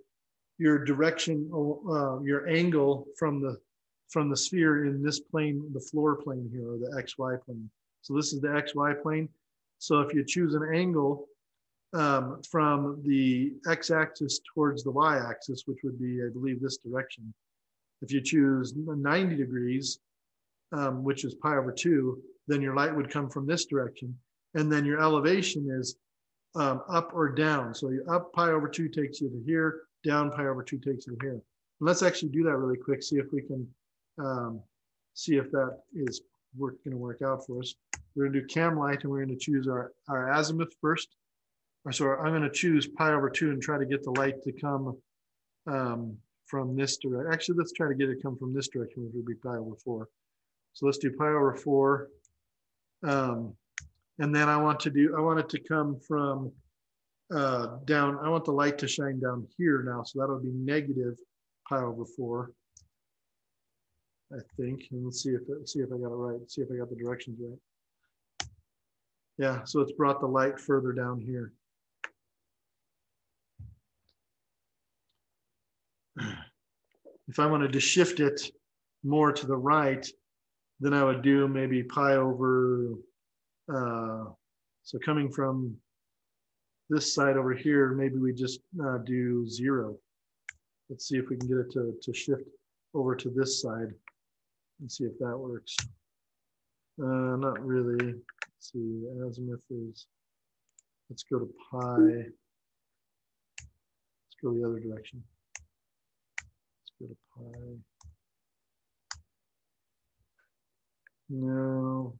your direction, uh, your angle from the from the sphere in this plane, the floor plane here, or the XY plane. So this is the XY plane. So if you choose an angle um, from the x-axis towards the y-axis, which would be, I believe, this direction. If you choose 90 degrees, um, which is pi over 2, then your light would come from this direction. And then your elevation is um, up or down. So you up pi over 2 takes you to here, down pi over 2 takes you to here. And let's actually do that really quick, see if we can um, see if that is going to work out for us. We're going to do cam light and we're going to choose our, our azimuth first so I'm going to choose pi over 2 and try to get the light to come um, from this direction. Actually, let's try to get it come from this direction, which would be pi over 4. So let's do pi over 4. Um, and then I want to do, I want it to come from uh, down, I want the light to shine down here now. So that'll be negative pi over 4. I think, and let's see if see if I got it right. See if I got the directions right. Yeah, so it's brought the light further down here. If I wanted to shift it more to the right, then I would do maybe pi over, uh, so coming from this side over here, maybe we just uh, do zero. Let's see if we can get it to, to shift over to this side and see if that works. Uh, not really. Let's see, azimuth is, let's go to pi. Let's go the other direction go to pi. No.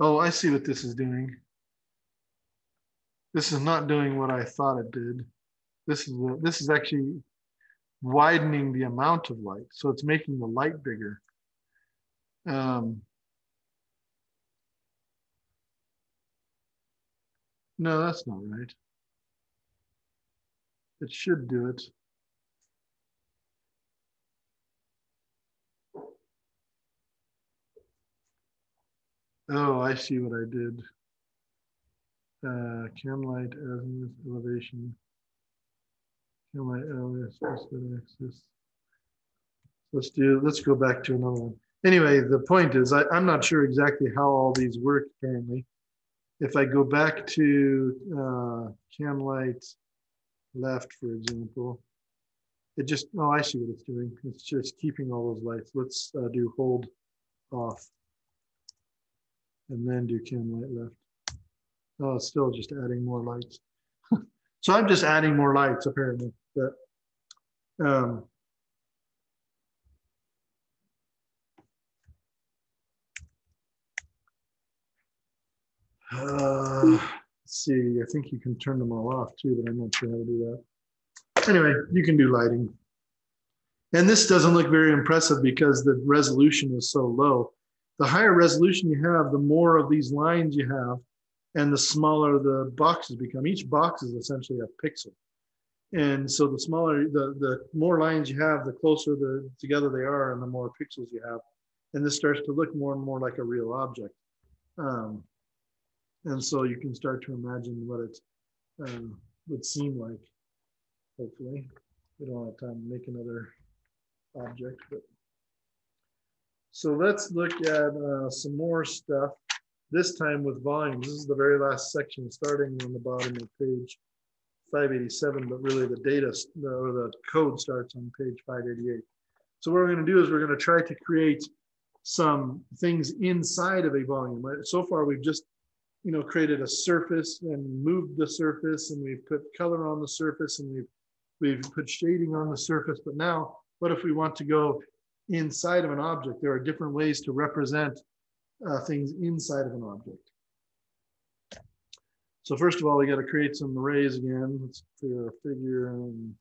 Oh, I see what this is doing. This is not doing what I thought it did. This is a, this is actually widening the amount of light. So it's making the light bigger. Um, no, that's not right. It should do it. Oh, I see what I did. Uh, cam light azimuth elevation. Cam light axis. Let's do, let's go back to another one. Anyway, the point is, I, I'm not sure exactly how all these work apparently. If I go back to uh, cam light left, for example, it just, oh, I see what it's doing. It's just keeping all those lights. Let's uh, do hold off and then do cam light left. Oh, it's still just adding more lights. (laughs) so I'm just adding more lights apparently, but um, uh, let's see, I think you can turn them all off too, but I'm not sure how to do that. Anyway, you can do lighting. And this doesn't look very impressive because the resolution is so low the higher resolution you have, the more of these lines you have, and the smaller the boxes become. Each box is essentially a pixel. And so the smaller, the, the more lines you have, the closer the together they are and the more pixels you have. And this starts to look more and more like a real object. Um, and so you can start to imagine what it um, would seem like, hopefully. we don't have time to make another object, but. So let's look at uh, some more stuff, this time with volumes. This is the very last section, starting on the bottom of page 587, but really the data or the code starts on page 588. So what we're going to do is we're going to try to create some things inside of a volume. So far, we've just you know created a surface and moved the surface, and we've put color on the surface, and we've we've put shading on the surface. But now, what if we want to go inside of an object? There are different ways to represent uh, things inside of an object. So first of all, we got to create some arrays again. Let's clear our figure and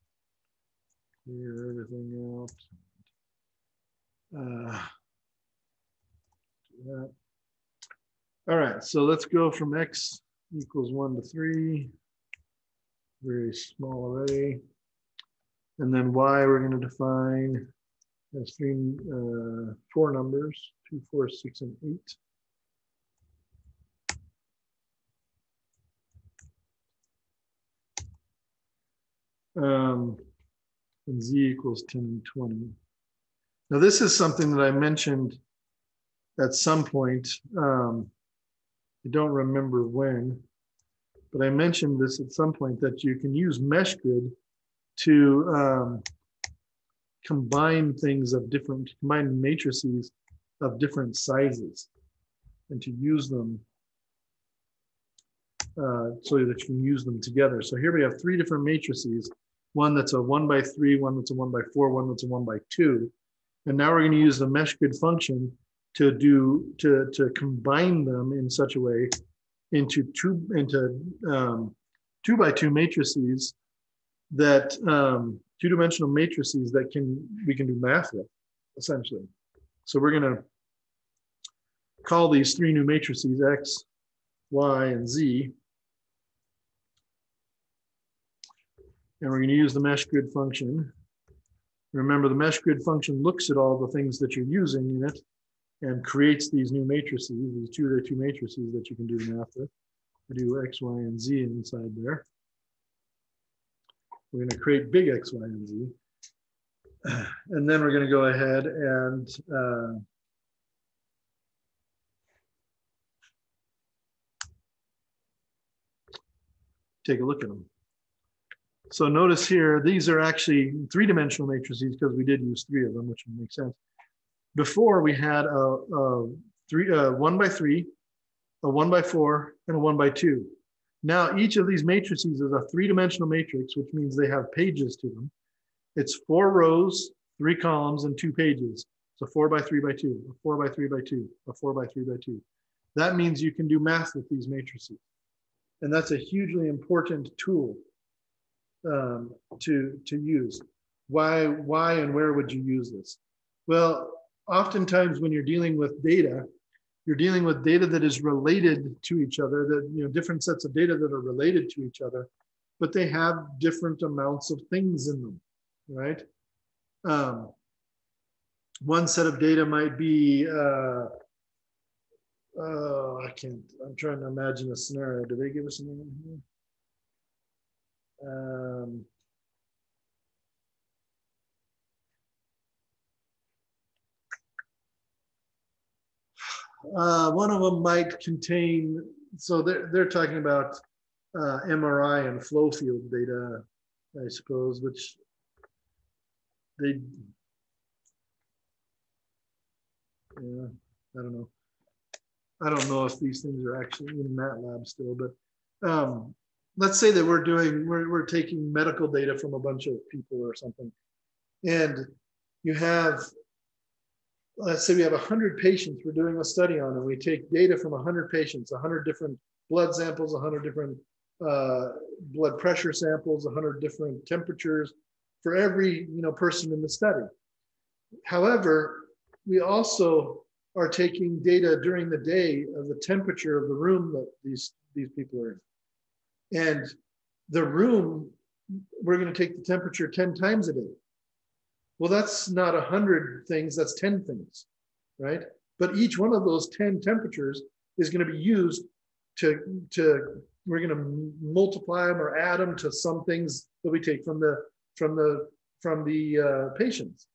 clear everything out. Uh, that. All right, so let's go from x equals one to three, very small array. And then y we're going to define as three, uh, four numbers, two, four, six, and eight. Um, and z equals 10 and 20. Now this is something that I mentioned at some point. Um, I don't remember when, but I mentioned this at some point that you can use MeshGrid to um, combine things of different, combine matrices of different sizes and to use them uh, so that you can use them together. So here we have three different matrices, one that's a one by three, one that's a one by four, one that's a one by two. And now we're going to use the MeshGrid function to do to to combine them in such a way into two into um, two by two matrices that um, two dimensional matrices that can we can do math with essentially. So we're going to call these three new matrices x, y, and z. And we're going to use the MeshGrid function. Remember, the MeshGrid function looks at all the things that you're using in it and creates these new matrices, these two, there two matrices that you can do math with. I do X, Y, and Z inside there. We're going to create big X, Y, and Z. (sighs) And then we're going to go ahead and uh, take a look at them. So notice here, these are actually three-dimensional matrices because we did use three of them, which makes sense. Before we had a, a three, a one by three, a one by four, and a one by two. Now each of these matrices is a three-dimensional matrix, which means they have pages to them. It's four rows, three columns, and two pages. It's a four by three by two, a four by three by two, a four by three by two. That means you can do math with these matrices. And that's a hugely important tool um, to, to use. Why, why and where would you use this? Well, oftentimes when you're dealing with data, you're dealing with data that is related to each other, that you know, different sets of data that are related to each other, but they have different amounts of things in them, right? Um, one set of data might be, uh, uh, I can't, I'm trying to imagine a scenario. Do they give us anything here? Um, Uh, one of them might contain, so they're, they're talking about uh, MRI and flow field data, I suppose, which they, yeah, I don't know. I don't know if these things are actually in MATLAB still, but um, let's say that we're doing, we're, we're taking medical data from a bunch of people or something. And you have let's say we have 100 patients we're doing a study on and we take data from 100 patients 100 different blood samples 100 different uh, blood pressure samples 100 different temperatures for every you know person in the study. However we also are taking data during the day of the temperature of the room that these these people are in. And the room we're going to take the temperature 10 times a day well, that's not a hundred things, that's 10 things, right? But each one of those 10 temperatures is going to be used to, to we're going to multiply them or add them to some things that we take from the from the from the uh, patients.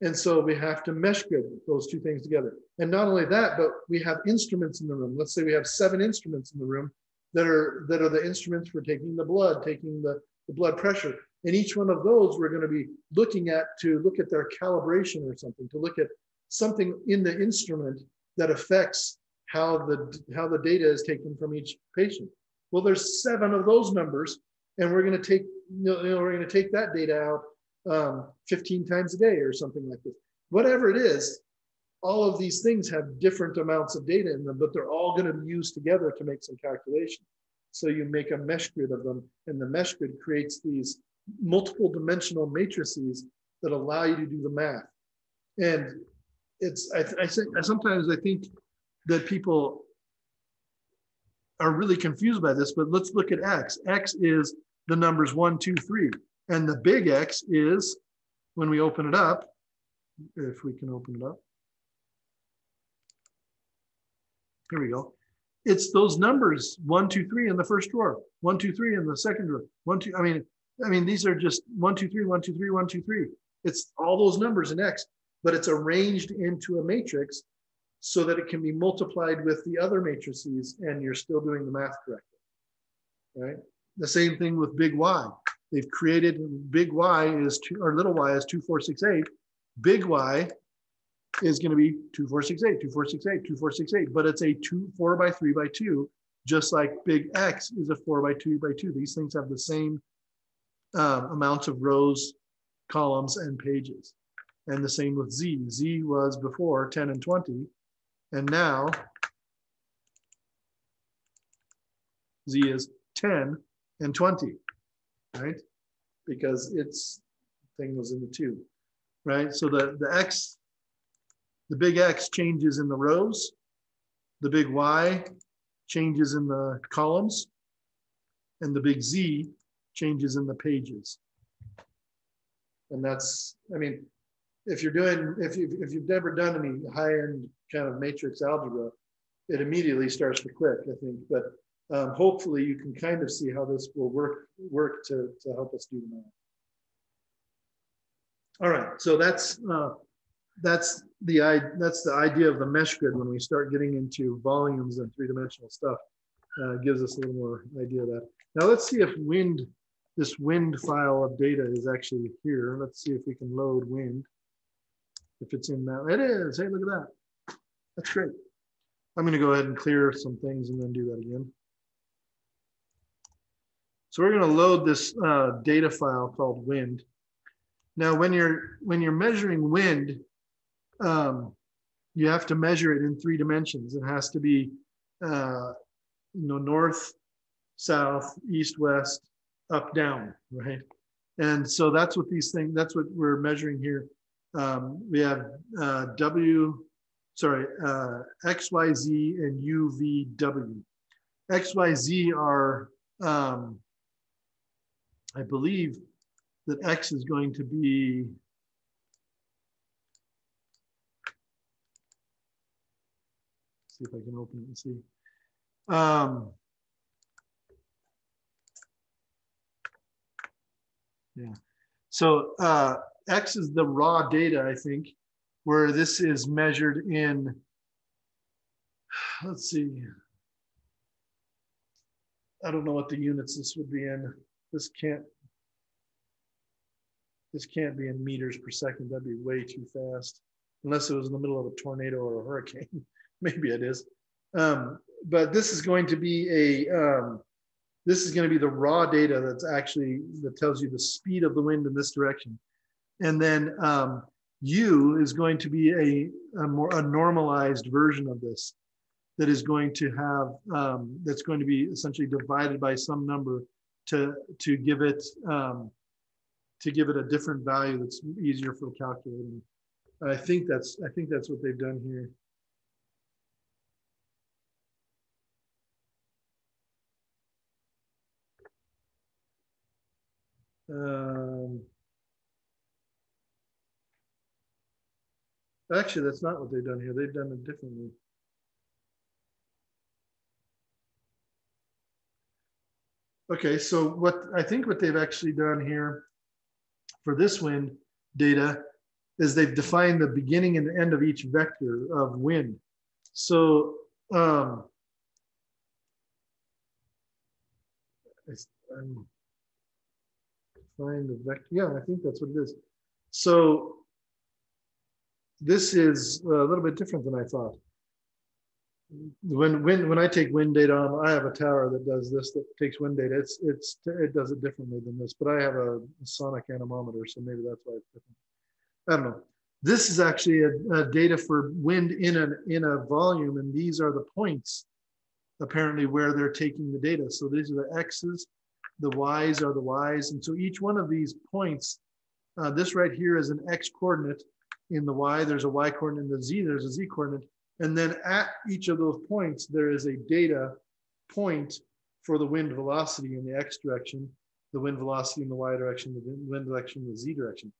And so we have to mesh grid those two things together. And not only that, but we have instruments in the room. Let's say we have seven instruments in the room that are that are the instruments for taking the blood, taking the, the blood pressure. And each one of those we're going to be looking at to look at their calibration or something, to look at something in the instrument that affects how the how the data is taken from each patient. Well, there's seven of those numbers, and we're going to take you know, we're going to take that data out um, 15 times a day or something like this. Whatever it is, all of these things have different amounts of data in them, but they're all going to be used together to make some calculations. So you make a mesh grid of them, and the mesh grid creates these multiple dimensional matrices that allow you to do the math. And it's I, I sometimes I think that people are really confused by this, but let's look at X. X is the numbers one, two, three. And the big X is when we open it up, if we can open it up. Here we go. It's those numbers one, two, three in the first drawer, one, two, three in the second drawer, one, two. I mean, I mean, these are just one, two, three, one, two, three, one, two, three. It's all those numbers in X, but it's arranged into a matrix so that it can be multiplied with the other matrices and you're still doing the math correctly, right? The same thing with big Y. They've created big Y is two, or little y is 2468. Big Y is going to be 2468, 2468, 2468, but it's a two, four by three by two, just like big X is a four by two by two. These things have the same uh, amounts of rows, columns, and pages. And the same with Z. Z was before 10 and 20, and now Z is 10 and 20 right? Because its thing was in the two, right? So the, the X, the big X changes in the rows, the big Y changes in the columns, and the big Z changes in the pages. And that's, I mean, if you're doing, if, you've, if you've never done any high end kind of matrix algebra, it immediately starts to click, I think. But um, hopefully you can kind of see how this will work work to, to help us do the math. All right, so that's uh, that's the that's the idea of the mesh grid when we start getting into volumes and three-dimensional stuff. Uh, gives us a little more idea of that. Now let's see if wind, this wind file of data is actually here. Let's see if we can load wind. If it's in that, it is. Hey, look at that. That's great. I'm going to go ahead and clear some things and then do that again. So we're going to load this uh, data file called wind. Now, when you're when you're measuring wind, um, you have to measure it in three dimensions. It has to be, uh, you know, north, south, east, west, up, down, right? And so that's what these things. That's what we're measuring here. Um, we have uh, W, sorry, uh, X, Y, Z, and U, V, W. X, Y, Z are um, I believe that X is going to be see if I can open it and see. Um, yeah. So uh, X is the raw data, I think, where this is measured in, let's see. I don't know what the units this would be in this can't this can't be in meters per second. That'd be way too fast, unless it was in the middle of a tornado or a hurricane. (laughs) Maybe it is. Um, but this is going to be a um, this is going to be the raw data that's actually that tells you the speed of the wind in this direction, and then um, U is going to be a, a more a normalized version of this that is going to have um, that's going to be essentially divided by some number to to give it um, to give it a different value that's easier for calculating. I think that's I think that's what they've done here. Um, actually, that's not what they've done here. They've done it differently. Okay, so what I think what they've actually done here for this wind data is they've defined the beginning and the end of each vector of wind. So um, I'm find the vector. Yeah, I think that's what it is. So this is a little bit different than I thought. When when when I take wind data on, I have a tower that does this that takes wind data. It's it's it does it differently than this, but I have a, sonic anemometer, so maybe that's why it's different. I don't know. This is actually a, a data for wind in a in a volume, and these are the points apparently where they're taking the data. So these are the x's, the y's are the y's, and so each one of these points, uh, this right here is an x coordinate in the y. There's a y coordinate in the z. There's a z coordinate, and then at each of those points there is a data point for the wind velocity in the x direction, the wind velocity in the y direction, the wind direction in the z direction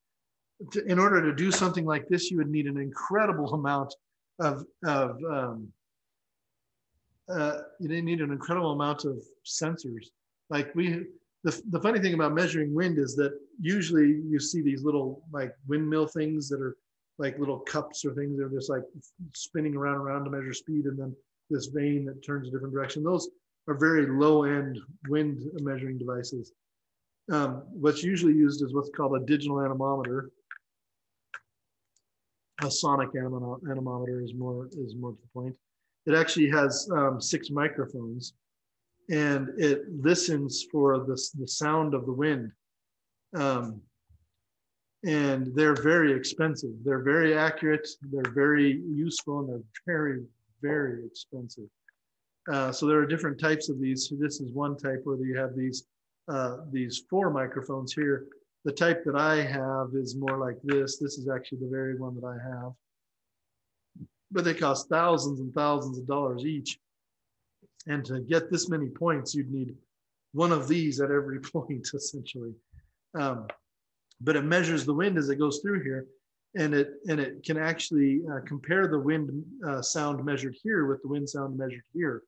in order to do something like this, you would need an incredible amount of, of um, uh, you need an incredible amount of sensors. Like we, the, the funny thing about measuring wind is that usually you see these little like windmill things that are like little cups or things that are just like spinning around around to measure speed and then this vane that turns a different direction. Those are very low end wind measuring devices. Um, what's usually used is what's called a digital anemometer, a sonic anemometer is more is more to the point. It actually has um, six microphones, and it listens for the the sound of the wind. Um, and they're very expensive. They're very accurate. They're very useful, and they're very very expensive. Uh, so there are different types of these. This is one type where you have these uh, these four microphones here the type that I have is more like this. This is actually the very one that I have. But they cost thousands and thousands of dollars each. And to get this many points, you'd need one of these at every (laughs) point, essentially. Um, but it measures the wind as it goes through here. And it, and it can actually uh, compare the wind uh, sound measured here with the wind sound measured here.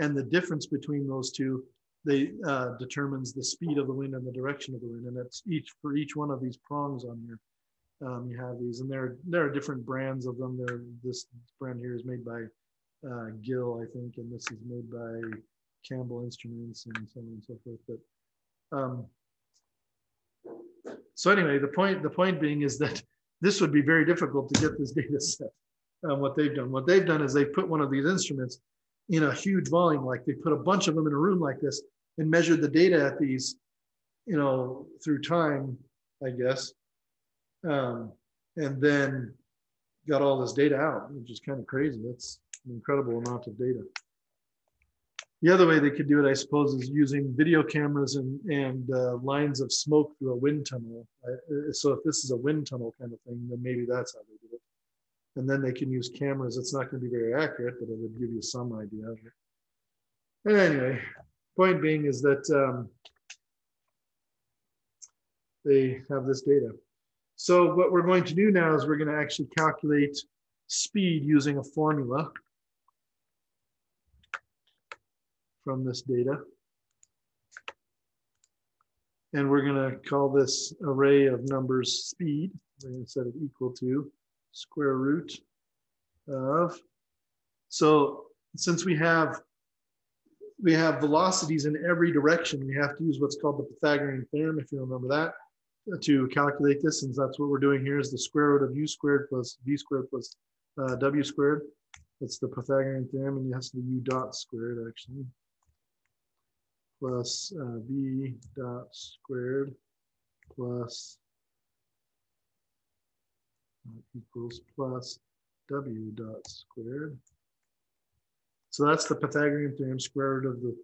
And the difference between those two they uh, determines the speed of the wind and the direction of the wind. And it's each for each one of these prongs on here. Um, you have these, and there there are different brands of them. There, this brand here is made by uh, Gill, I think, and this is made by Campbell Instruments and so on and so forth. But um, so anyway, the point the point being is that (laughs) this would be very difficult to get this data set. Um, what they've done, what they've done is they put one of these instruments in a huge volume, like they put a bunch of them in a room like this and measured the data at these, you know, through time, I guess. Um, and then got all this data out, which is kind of crazy. That's an incredible amount of data. The other way they could do it, I suppose, is using video cameras and, and uh, lines of smoke through a wind tunnel. Uh, so if this is a wind tunnel kind of thing, then maybe that's how they do it and then they can use cameras. It's not going to be very accurate, but it would give you some idea of it. Anyway, point being is that um, they have this data. So what we're going to do now is we're going to actually calculate speed using a formula from this data. And we're going to call this array of numbers speed. We're going to set it equal to square root of, so since we have we have velocities in every direction, we have to use what's called the Pythagorean theorem, if you remember that, to calculate this, since that's what we're doing here is the square root of u squared plus v squared plus uh, w squared. That's the Pythagorean theorem, and to be u dot squared, actually, plus uh, v dot squared plus equals plus w dot squared. So that's the Pythagorean theorem, square root of the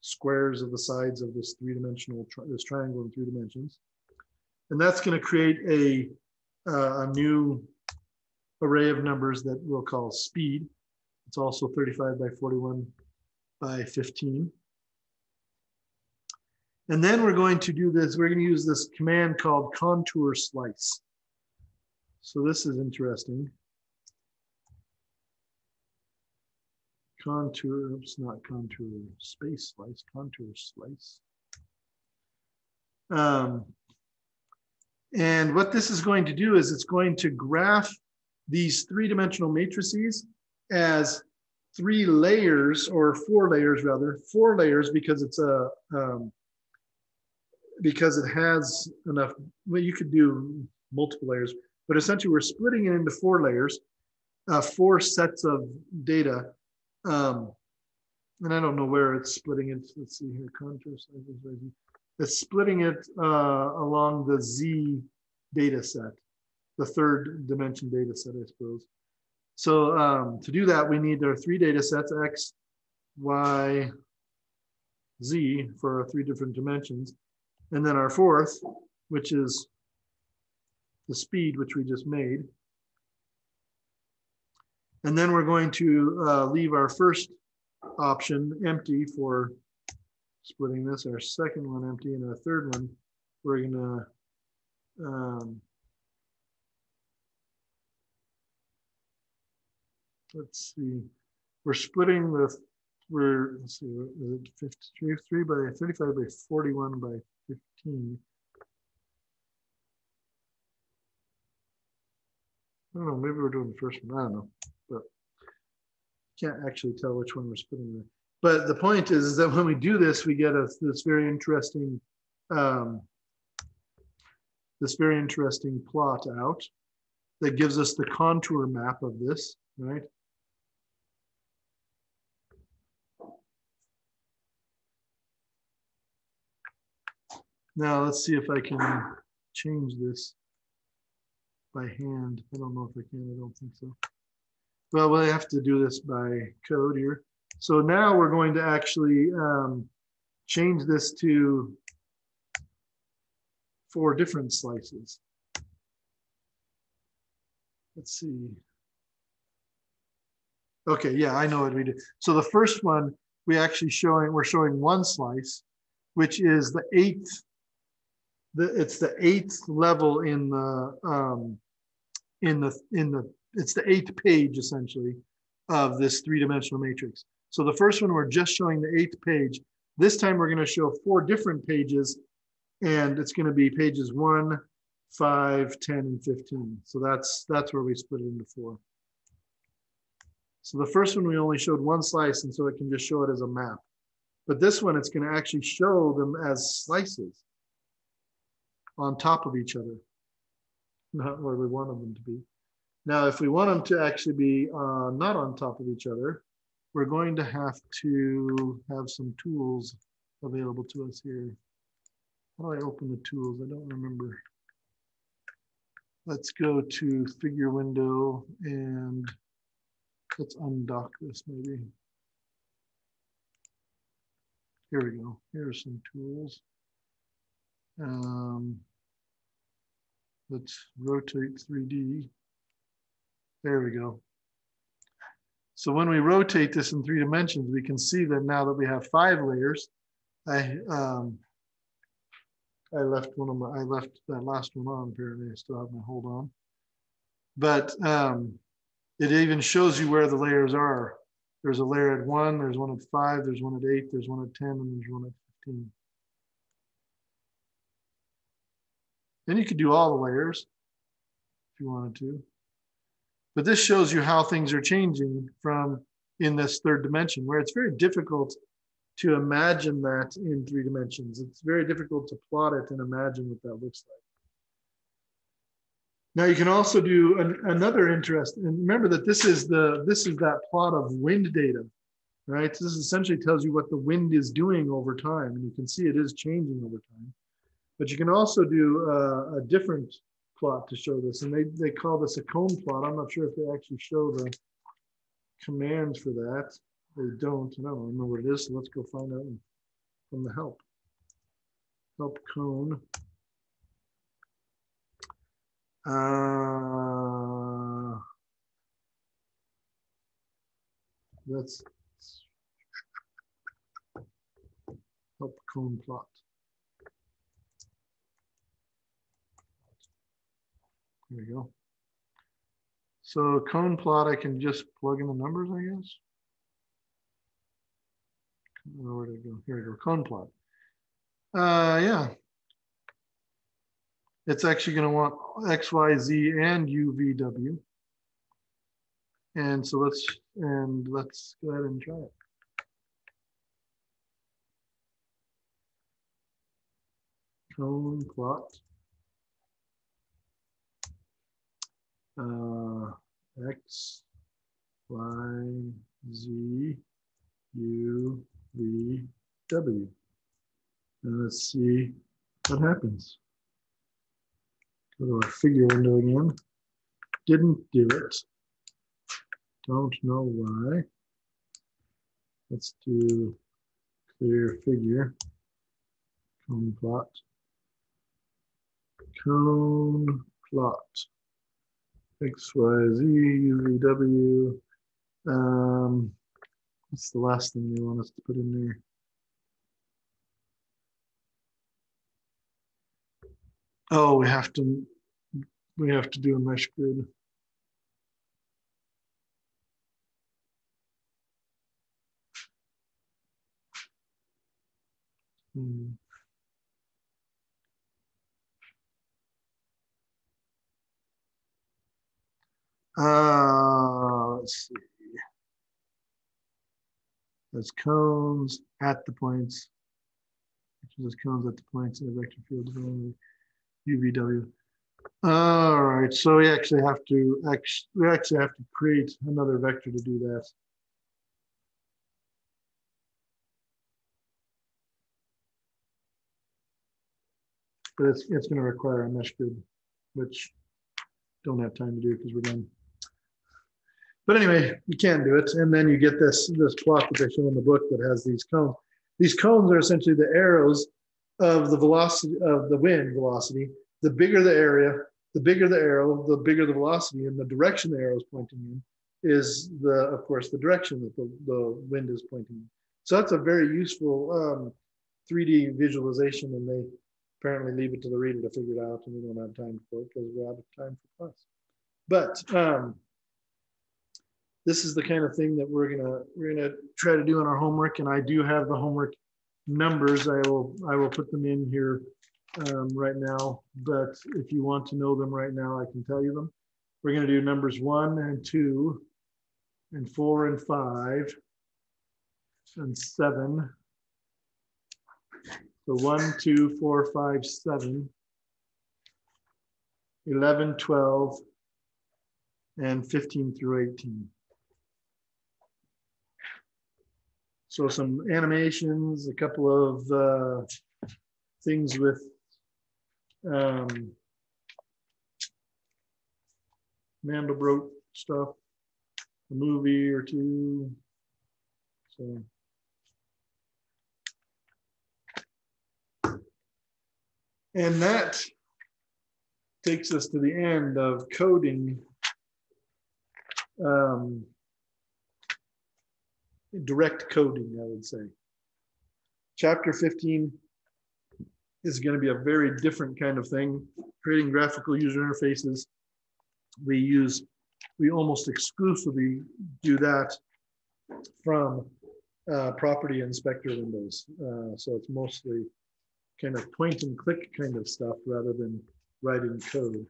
squares of the sides of this three-dimensional, tri this triangle in three dimensions. And that's going to create a, uh, a new array of numbers that we'll call speed. It's also 35 by 41 by 15. And then we're going to do this, we're going to use this command called contour slice. So this is interesting. Contour, it's not contour space slice, contour slice. Um, And what this is going to do is it's going to graph these three-dimensional matrices as three layers or four layers rather, four layers because it's a, um, because it has enough, well, you could do multiple layers, but essentially we're splitting it into four layers, uh, four sets of data. Um, and I don't know where it's splitting it. Let's see here, contour It's splitting it uh, along the Z data set, the third dimension data set, I suppose. So um, to do that, we need our three data sets, X, Y, Z for our three different dimensions. And then our fourth, which is the speed, which we just made. And then we're going to uh, leave our first option empty for splitting this, our second one empty, and our third one, we're gonna um, let's see, we're splitting the, we're, let's see, is it 53 3 by 35 by 41 by 15. I don't know, maybe we're doing the first one, I don't know, but can't actually tell which one we're splitting there. But the point is, is that when we do this, we get a, this very interesting, um, this very interesting plot out that gives us the contour map of this, right? Now let's see if I can change this by hand. I don't know if I can, I don't think so. Well, we have to do this by code here. So now we're going to actually um, change this to four different slices. Let's see. Okay, yeah, I know what we did. So the first one, we actually showing, we're showing one slice, which is the eighth the, it's the eighth level in the um, in the in the it's the eighth page essentially of this three-dimensional matrix. So the first one we're just showing the eighth page. This time we're going to show four different pages, and it's going to be pages one, five, 10, and 15. So that's that's where we split it into four. So the first one we only showed one slice, and so it can just show it as a map. But this one, it's going to actually show them as slices on top of each other, not where we wanted them to be. Now, if we want them to actually be uh, not on top of each other, we're going to have to have some tools available to us here. How do I open the tools? I don't remember. Let's go to figure window and let's undock this maybe. Here we go. Here are some tools. Um, let's rotate 3D. There we go. So when we rotate this in three dimensions, we can see that now that we have five layers, I um, I left one of my, I left that last one on apparently. I still have my hold on. But um, it even shows you where the layers are. There's a layer at one, there's one at five, there's one at eight, there's one at 10, and there's one at 15. Then you could do all the layers if you wanted to. But this shows you how things are changing from in this third dimension, where it's very difficult to imagine that in three dimensions. It's very difficult to plot it and imagine what that looks like. Now you can also do an, another interest, and remember that this is the this is that plot of wind data, right? So This essentially tells you what the wind is doing over time, and you can see it is changing over time. But you can also do uh, a different plot to show this, and they, they call this a cone plot. I'm not sure if they actually show the commands for that. They don't, And I don't remember what it is, so let's go find out from the help. Help cone. Uh, that's help cone plot. There we go. So cone plot, I can just plug in the numbers, I guess. Where did it go? Here we go, cone plot. Uh, yeah. it's actually going to want X, Y, Z, and U, V, W. And so let's, and let's go ahead and try it. Cone plot. Uh, X, Y, Z, U, V, W. And let's see what happens. Go to our figure window again. Didn't do it. Don't know why. Let's do clear figure. Cone plot. Cone plot. X, Y, Z, U, V, W. Um, what's the last thing you want us to put in there? Oh, we have to, we have to do a mesh grid. Hmm. Uh, let's see. There's cones at the points. There's cones at the points in the vector field development. UVW. All right, so we actually have to actually we actually have to create another vector to do that. But it's it's going to require a mesh grid, which don't have time to do because we're done. But anyway, you can do it, and then you get this this plot that they show in the book that has these cones. These cones are essentially the arrows of the velocity of the wind velocity. The bigger the area, the bigger the arrow, the bigger the velocity, and the direction the arrow is pointing in is the, of course, the direction that the, the wind is pointing in. So that's a very useful um, 3D visualization, and they apparently leave it to the reader to figure it out, and we don't have time for it because we're out of time for class. But um, this is the kind of thing that we're gonna we're gonna try to do in our homework, and I do have the homework numbers. I will I will put them in here um, right now, but if you want to know them right now, I can tell you them. We're going to do numbers one and two, and four and five, and seven. So one, two, four, five, seven, 11, 12, and 15 through 18. So some animations, a couple of uh, things with um, Mandelbrot stuff, a movie or two. So. And that takes us to the end of coding um, direct coding, I would say. Chapter 15 is going to be a very different kind of thing. Creating graphical user interfaces, we use, we almost exclusively do that from uh, property inspector windows. Uh, so it's mostly kind of point and click kind of stuff rather than writing code.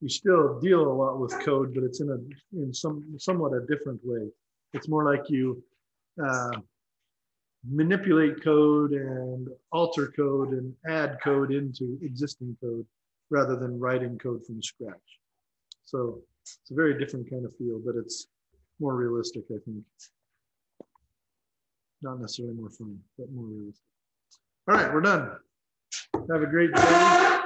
You still deal a lot with code, but it's in a in some somewhat a different way. It's more like you uh, manipulate code and alter code and add code into existing code rather than writing code from scratch. So it's a very different kind of feel, but it's more realistic, I think. Not necessarily more fun, but more realistic. All right, we're done. Have a great day.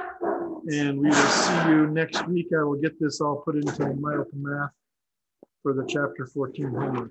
And we will see you next week. I will get this all put into MyOpenMath for the chapter 14 homework.